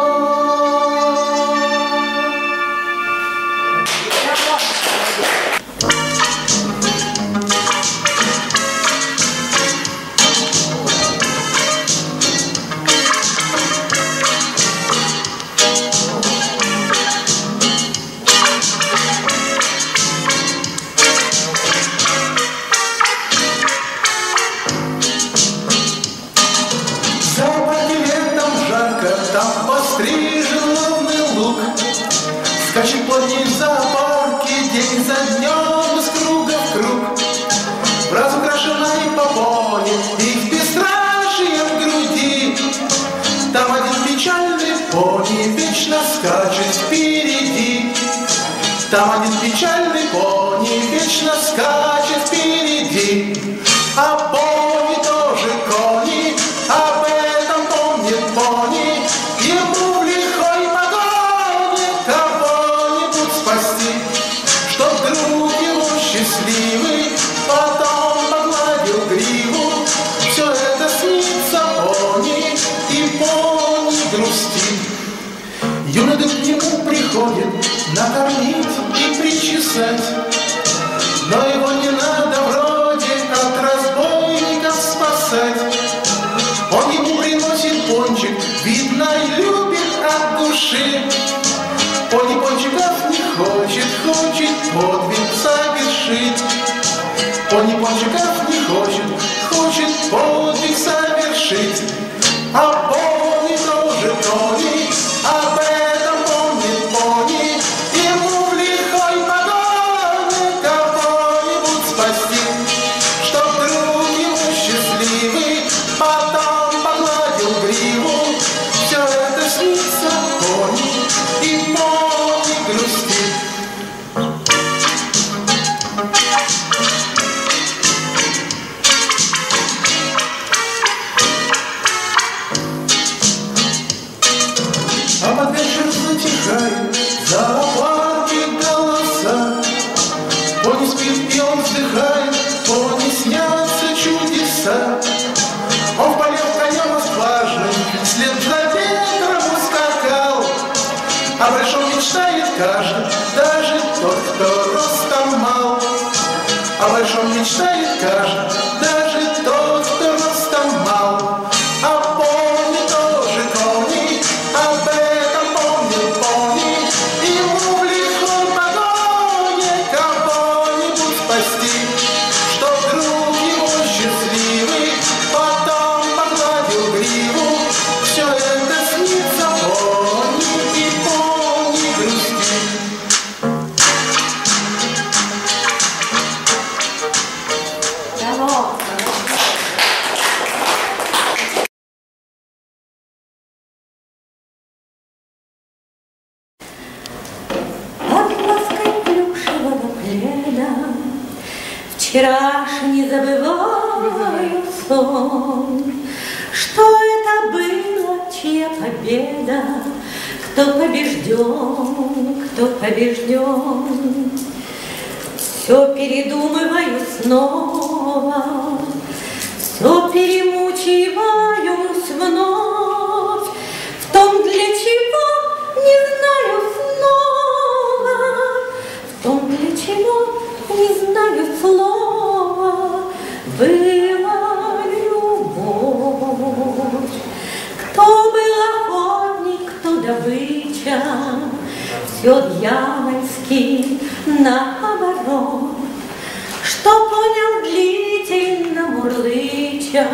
я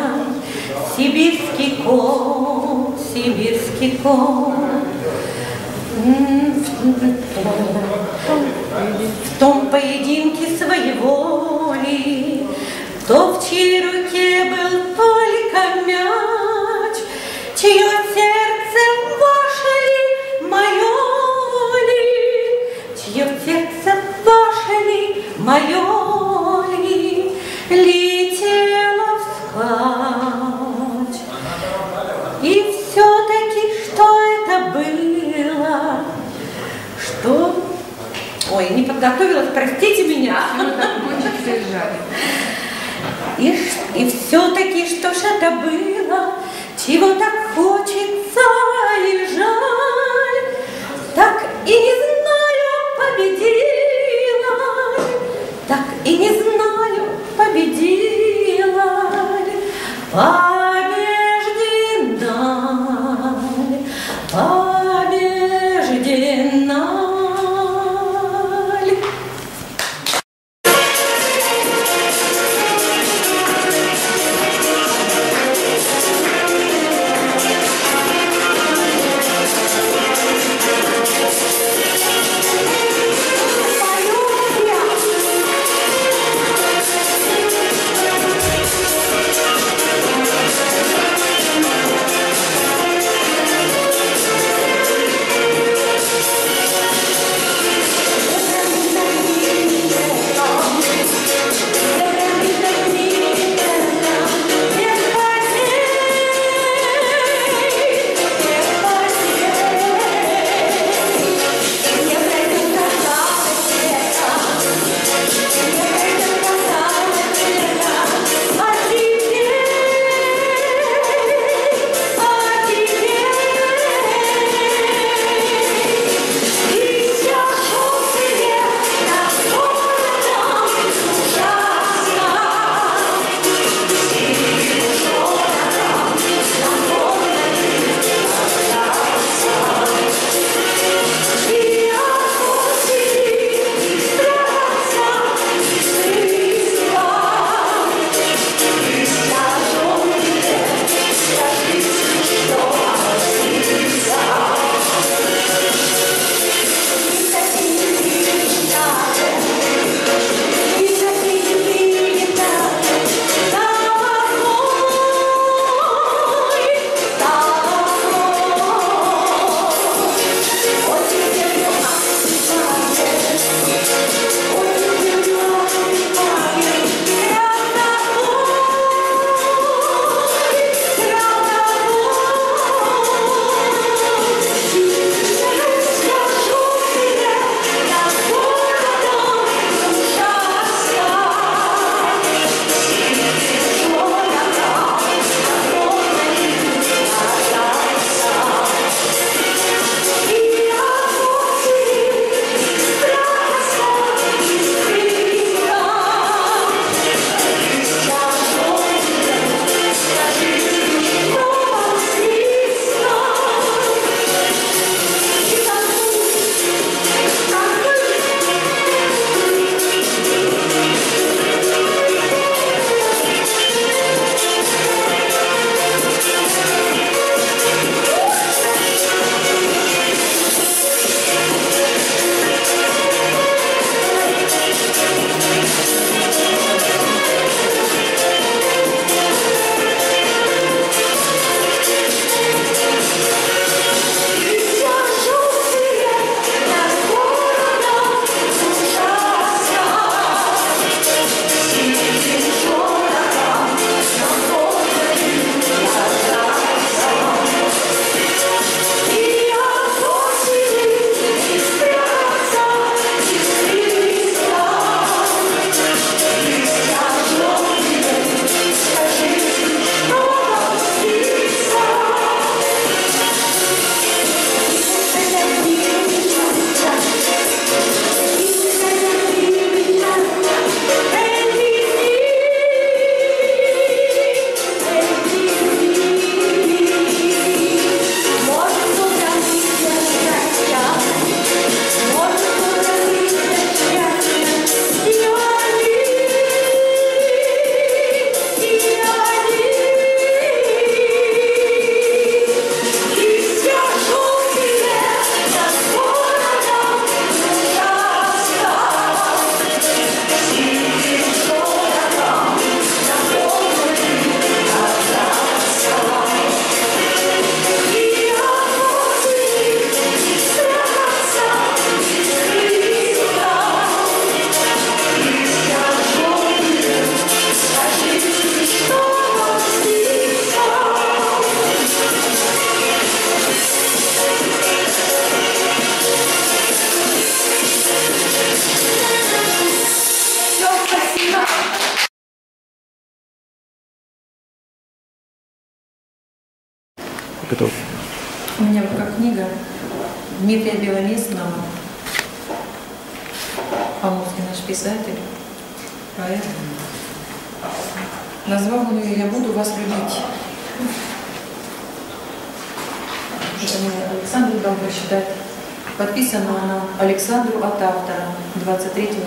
сибирский кот, сибирский кот. В том поединке своей воли, то в чьей руке был только мяч, чье сердце ваше ли, мое ли, чье сердце ваше ли, мое подготовилась, простите меня. И, и все-таки, что ж это было, чего так хочется и жаль, так и не знаю, победила, так и не знаю, победила. А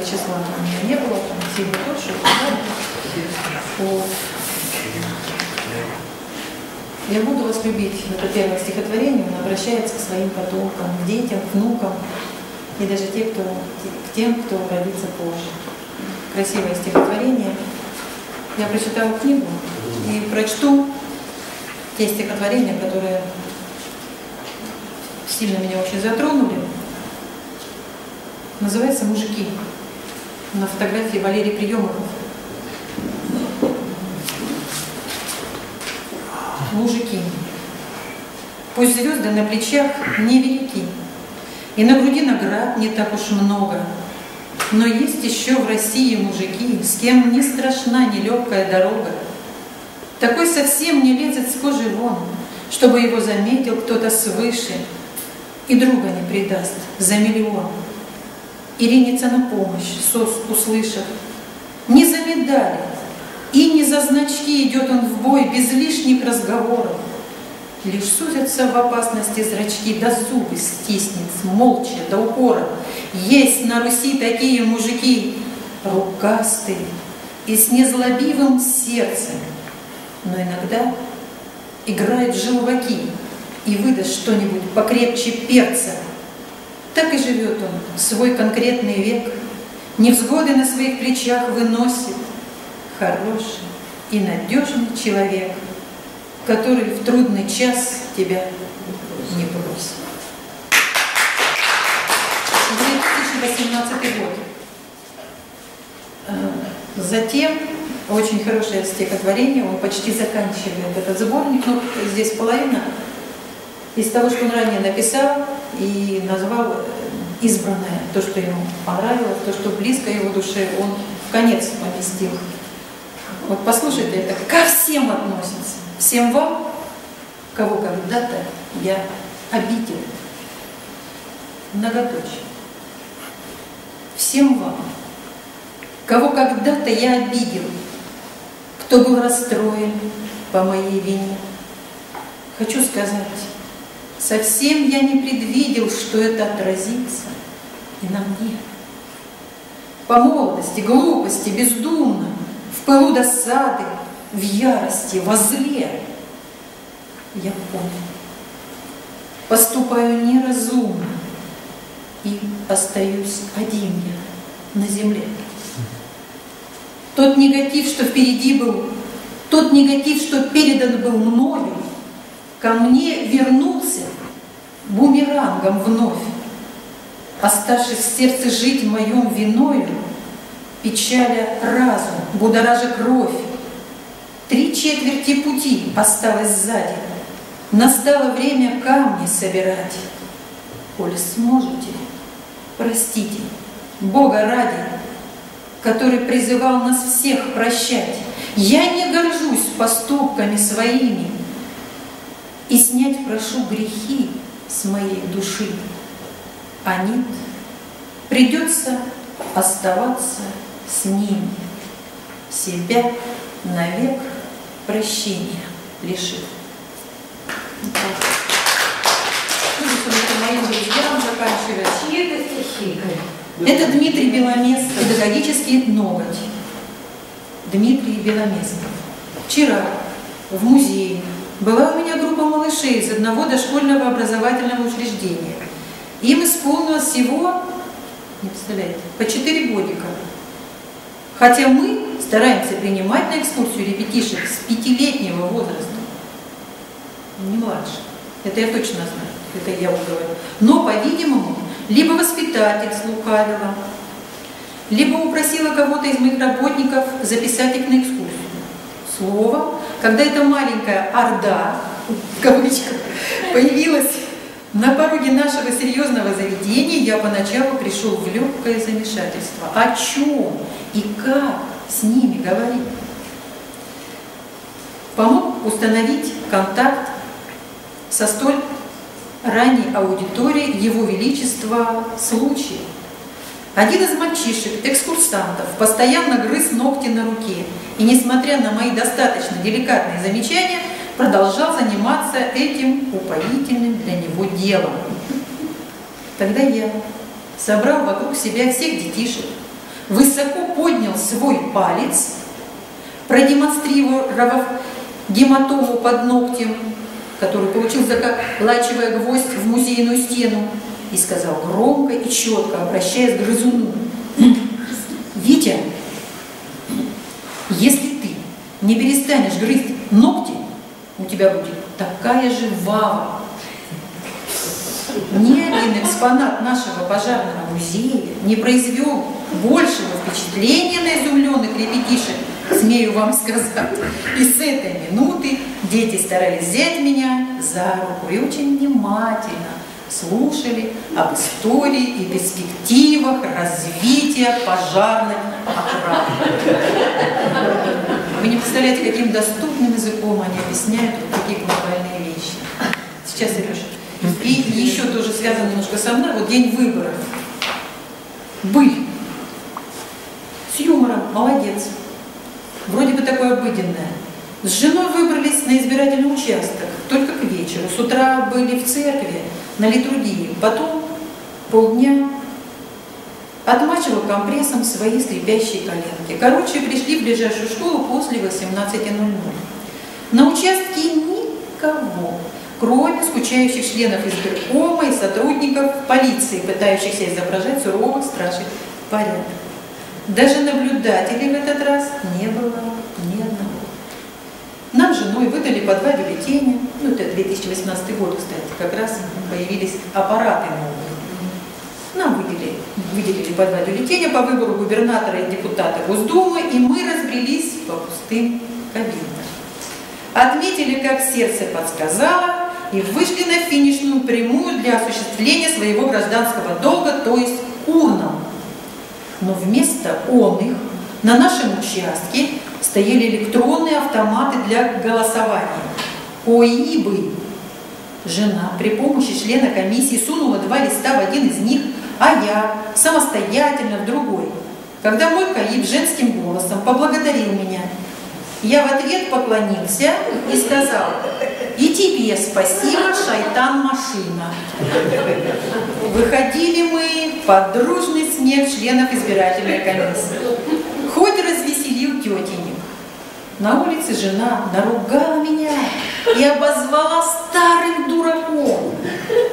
23 числа. У меня не было, там сильно больше. Вот. «Я буду вас любить» — это первое стихотворение, он обращается к своим потомкам, к детям, к внукам и даже те, кто, к тем, кто родится позже. Красивое стихотворение. Я прочитала книгу и прочту те стихотворения, которые сильно меня очень затронули. Называется «Мужики». На фотографии Валерий Приемов. Мужики. Пусть звезды на плечах невелики, И на груди наград не так уж много, Но есть еще в России мужики, С кем не страшна нелегкая дорога. Такой совсем не лезет с кожи вон, Чтобы его заметил кто-то свыше, И друга не предаст за миллион. И ринется на помощь, сос услышав, Не за медали, и не за значки идет он в бой без лишних разговоров. Лишь сузятся в опасности зрачки, да зубы стиснет, молча, до упора. Есть на Руси такие мужики, рукастые и с незлобивым сердцем, но иногда играет в желваки и выдаст что-нибудь покрепче перца. Так и живет он свой конкретный век, невзгоды на своих плечах выносит, хороший и надежный человек, который в трудный час тебя не бросит. 2018 год. Э, затем очень хорошее стихотворение, он почти заканчивает этот сборник, но здесь половина из того, что он ранее написал и назвал э, избранное, то, что ему понравилось, то, что близко его душе, он в конец поместил. Вот послушайте, это ко всем относится. Всем вам, кого когда-то я обидел. Многоточие. Всем вам, кого когда-то я обидел, кто был расстроен по моей вине. Хочу сказать, совсем я не предвидел, что это отразится и на мне. По молодости, глупости, бездумно – пылу досады, в ярости, во зле. Я понял. Поступаю неразумно и остаюсь один я на земле. Тот негатив, что впереди был, тот негатив, что передан был мною, ко мне вернулся бумерангом вновь, оставшись в сердце жить моем виною, печаля разум, будоража кровь. Три четверти пути осталось сзади. Настало время камни собирать. Коль сможете, простите, Бога ради, который призывал нас всех прощать. Я не горжусь поступками своими и снять прошу грехи с моей души. А нет, придется оставаться с ним, себя навек прощения лишив. моим друзьям заканчивать. Это Дмитрий Беломес, педагогический ноготь. Дмитрий Беломесов. Вчера в музее была у меня группа малышей из одного дошкольного образовательного учреждения. Им исполнилось всего, не представляете, по 4 годика. Хотя мы стараемся принимать на экскурсию ребятишек с пятилетнего возраста, не младше. Это я точно знаю, это я уже говорю. Но, по-видимому, либо воспитатель слукавила, либо упросила кого-то из моих работников записать их на экскурсию. Слово, когда эта маленькая орда, в кавычках, появилась на пороге нашего серьезного заведения я поначалу пришел в легкое замешательство. О чем и как с ними говорить? Помог установить контакт со столь ранней аудиторией Его Величества случай. Один из мальчишек, экскурсантов, постоянно грыз ногти на руке и, несмотря на мои достаточно деликатные замечания, продолжал заниматься этим упоительным для него делом. Тогда я собрал вокруг себя всех детишек, высоко поднял свой палец, продемонстрировав гематому под ногтем, который получил заколачивая гвоздь в музейную стену, и сказал громко и четко, обращаясь к грызуну. «Витя, если ты не перестанешь грызть ногти, у тебя будет такая же вава. Ни один экспонат нашего пожарного музея не произвел большего впечатления на изумленных ребятишек, смею вам сказать. И с этой минуты дети старались взять меня за руку и очень внимательно слушали об истории и перспективах развития пожарных охран. Вы не представляете, каким доступным языком они объясняют вот такие глобальные вещи. Сейчас, Сережа. И еще тоже связано немножко со мной, вот день выборов. Быль. С юмором, молодец. Вроде бы такое обыденное. С женой выбрались на избирательный участок, только к вечеру. С утра были в церкви, на литургии. Потом полдня отмачивал компрессом свои скрипящие коленки. Короче, пришли в ближайшую школу после 18.00. На участке никого, кроме скучающих членов избиркома и сотрудников полиции, пытающихся изображать суровых стражей порядка. Даже наблюдателей в этот раз не было с женой выдали по два бюллетеня. Ну, это 2018 год, кстати, как раз появились аппараты новые. Нам выделили, выделили по два бюллетеня по выбору губернатора и депутата Госдумы, и мы разбрелись по пустым кабинам. Отметили, как сердце подсказало, и вышли на финишную прямую для осуществления своего гражданского долга, то есть урнам. Но вместо он их на нашем участке стояли электронные автоматы для голосования. Ой, бы! Жена при помощи члена комиссии сунула два листа в один из них, а я самостоятельно в другой. Когда мой каиб женским голосом поблагодарил меня, я в ответ поклонился и сказал, и тебе спасибо, шайтан-машина. Выходили мы под дружный смех членов избирательной комиссии. Хоть развеселил тетенек. На улице жена наругала меня и обозвала старым дураком.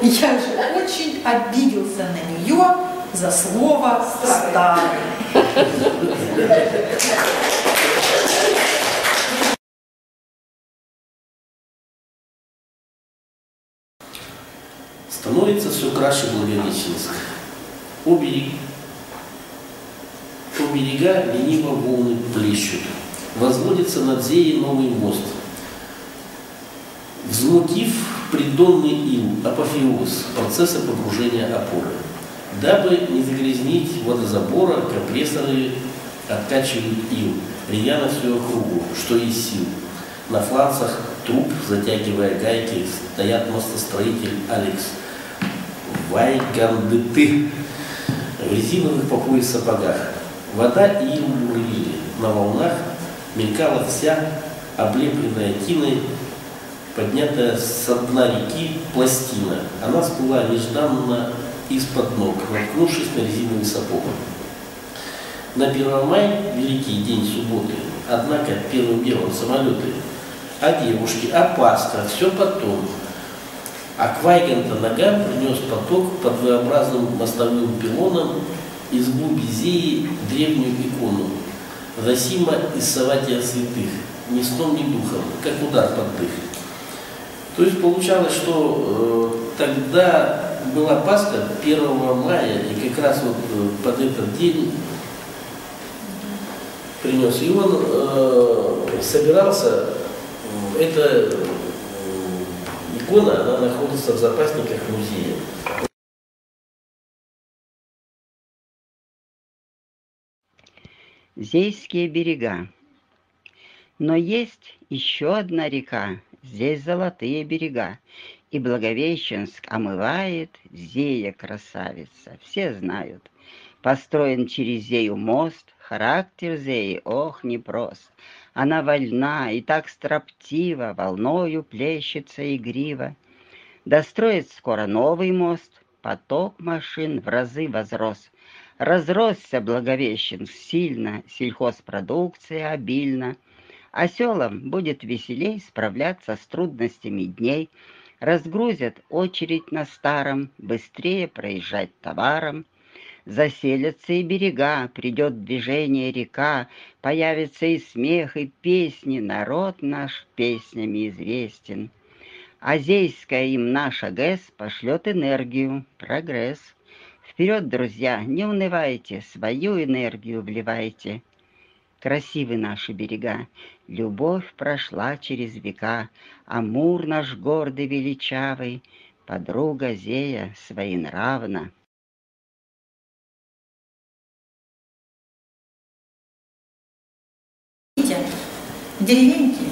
Я же очень обиделся на нее за слово «старый». Становится все краше Благовещенск. У, у берега лениво волны плещут. Возводится над Зеей новый мост. Взмутив придонный ил, апофеоз процесса погружения опоры. Дабы не загрязнить водозабора, компрессоры откачивают ил, рьяно всю округу, что из сил. На фланцах труб, затягивая гайки, стоят мостостроитель Алекс Вайгандыты в резиновых по пояс сапогах. Вода и ил бурлили, на волнах мелькала вся облепленная тиной, поднятая с дна реки пластина. Она всплыла нежданно из-под ног, наткнувшись на резиновый сапог. На 1 мая, великий день субботы, однако первым делом самолеты, а девушки, а паста, все потом. А к Вайганта ногам принес поток под V-образным мостовым пилоном из Безеи древнюю икону. Зосима из Саватия святых, ни сном, ни духом, как удар под дых. То есть получалось, что э, тогда была Пасха 1 мая, и как раз вот э, под этот день принес. И он э, собирался, эта э, икона, она находится в запасниках музея. Зейские берега. Но есть еще одна река, здесь золотые берега. И Благовещенск омывает Зея красавица, все знают. Построен через Зею мост, характер Зеи, ох, непрост. Она вольна и так строптива, волною плещется игриво. Достроит скоро новый мост, поток машин в разы возрос. Разросся Благовещенск сильно, сельхозпродукция обильна. А селам будет веселей справляться с трудностями дней, Разгрузят очередь на старом, быстрее проезжать товаром. Заселятся и берега, придет движение река, Появится и смех, и песни, народ наш песнями известен. Азейская им наша ГЭС пошлет энергию, прогресс. Вперед, друзья, не унывайте, свою энергию вливайте. Красивы наши берега, любовь прошла через века, Амур наш гордый величавый, подруга Зея своенравна. В деревеньке,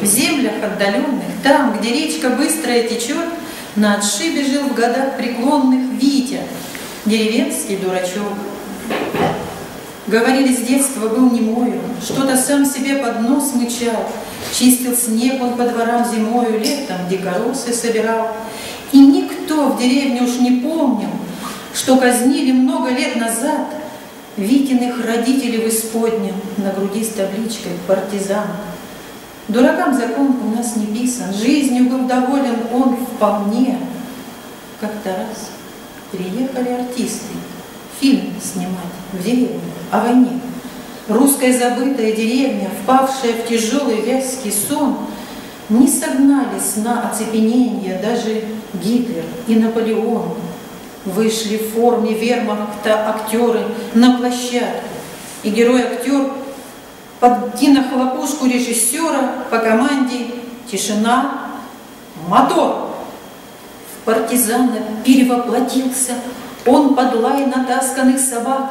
в землях отдаленных, там, где речка быстрая течет, на отшибе жил в годах преклонных Витя, деревенский дурачок. Говорили, с детства был немою, что-то сам себе под нос мычал, чистил снег он по дворам зимою, летом дикоросы собирал. И никто в деревне уж не помнил, что казнили много лет назад Витиных родителей в исподнем на груди с табличкой «Партизан». Дуракам закон у нас не писан, жизнью был доволен он вполне. Как-то раз приехали артисты фильм снимать в деревне о войне. Русская забытая деревня, впавшая в тяжелый вязкий сон, не согнали сна оцепенения даже Гитлер и Наполеон. Вышли в форме вермахта актеры на площадку, и герой-актер под кинохлопушку режиссера по команде «Тишина! Мотор!» В партизана перевоплотился он под лай натасканных собак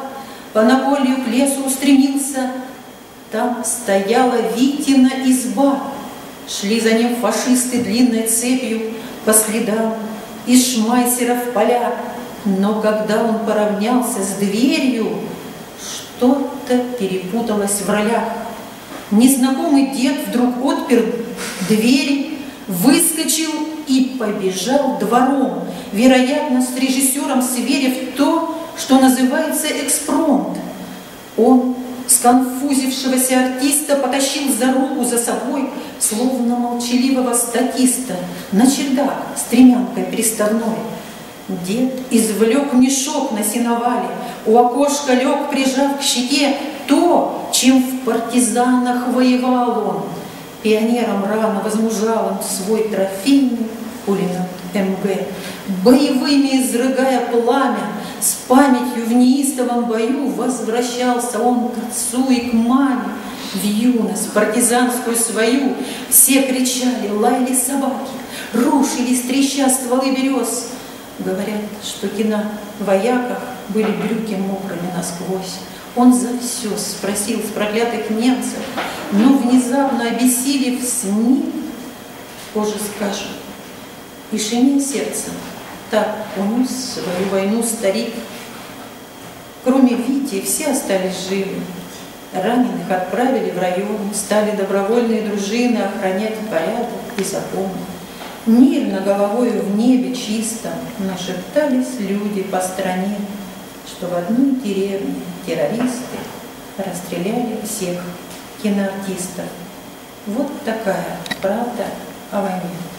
по наполью к лесу устремился. Там стояла Витина изба. Шли за ним фашисты длинной цепью по следам из шмайсеров поля. Но когда он поравнялся с дверью, что-то перепуталось в ролях. Незнакомый дед вдруг отпер дверь, выскочил и побежал двором, вероятно, с режиссером сверив то, что называется экспромт. Он сконфузившегося артиста потащил за руку за собой, словно молчаливого статиста, на чердак с тремянкой приставной. Дед извлек мешок на сеновале, у окошка лег, прижав к щеке то, чем в партизанах воевал он. Пионером рано возмужал он свой трофейный пулемет МГ, боевыми изрыгая пламя, с памятью в неистовом бою возвращался он к отцу и к маме. В юность партизанскую свою все кричали, лаяли собаки, рушились треща стволы берез. Говорят, что кино в вояках были брюки мокрыми насквозь. Он за все спросил с проклятых немцев, но внезапно обессилев с ним, позже скажет, и сердцем, так унес свою войну старик. Кроме Вити, все остались живы. Раненых отправили в район, стали добровольные дружины охранять порядок и закон. Мирно головою в небе чистом нашептались люди по стране, что в одной деревне террористы расстреляли всех киноартистов. Вот такая правда о войне.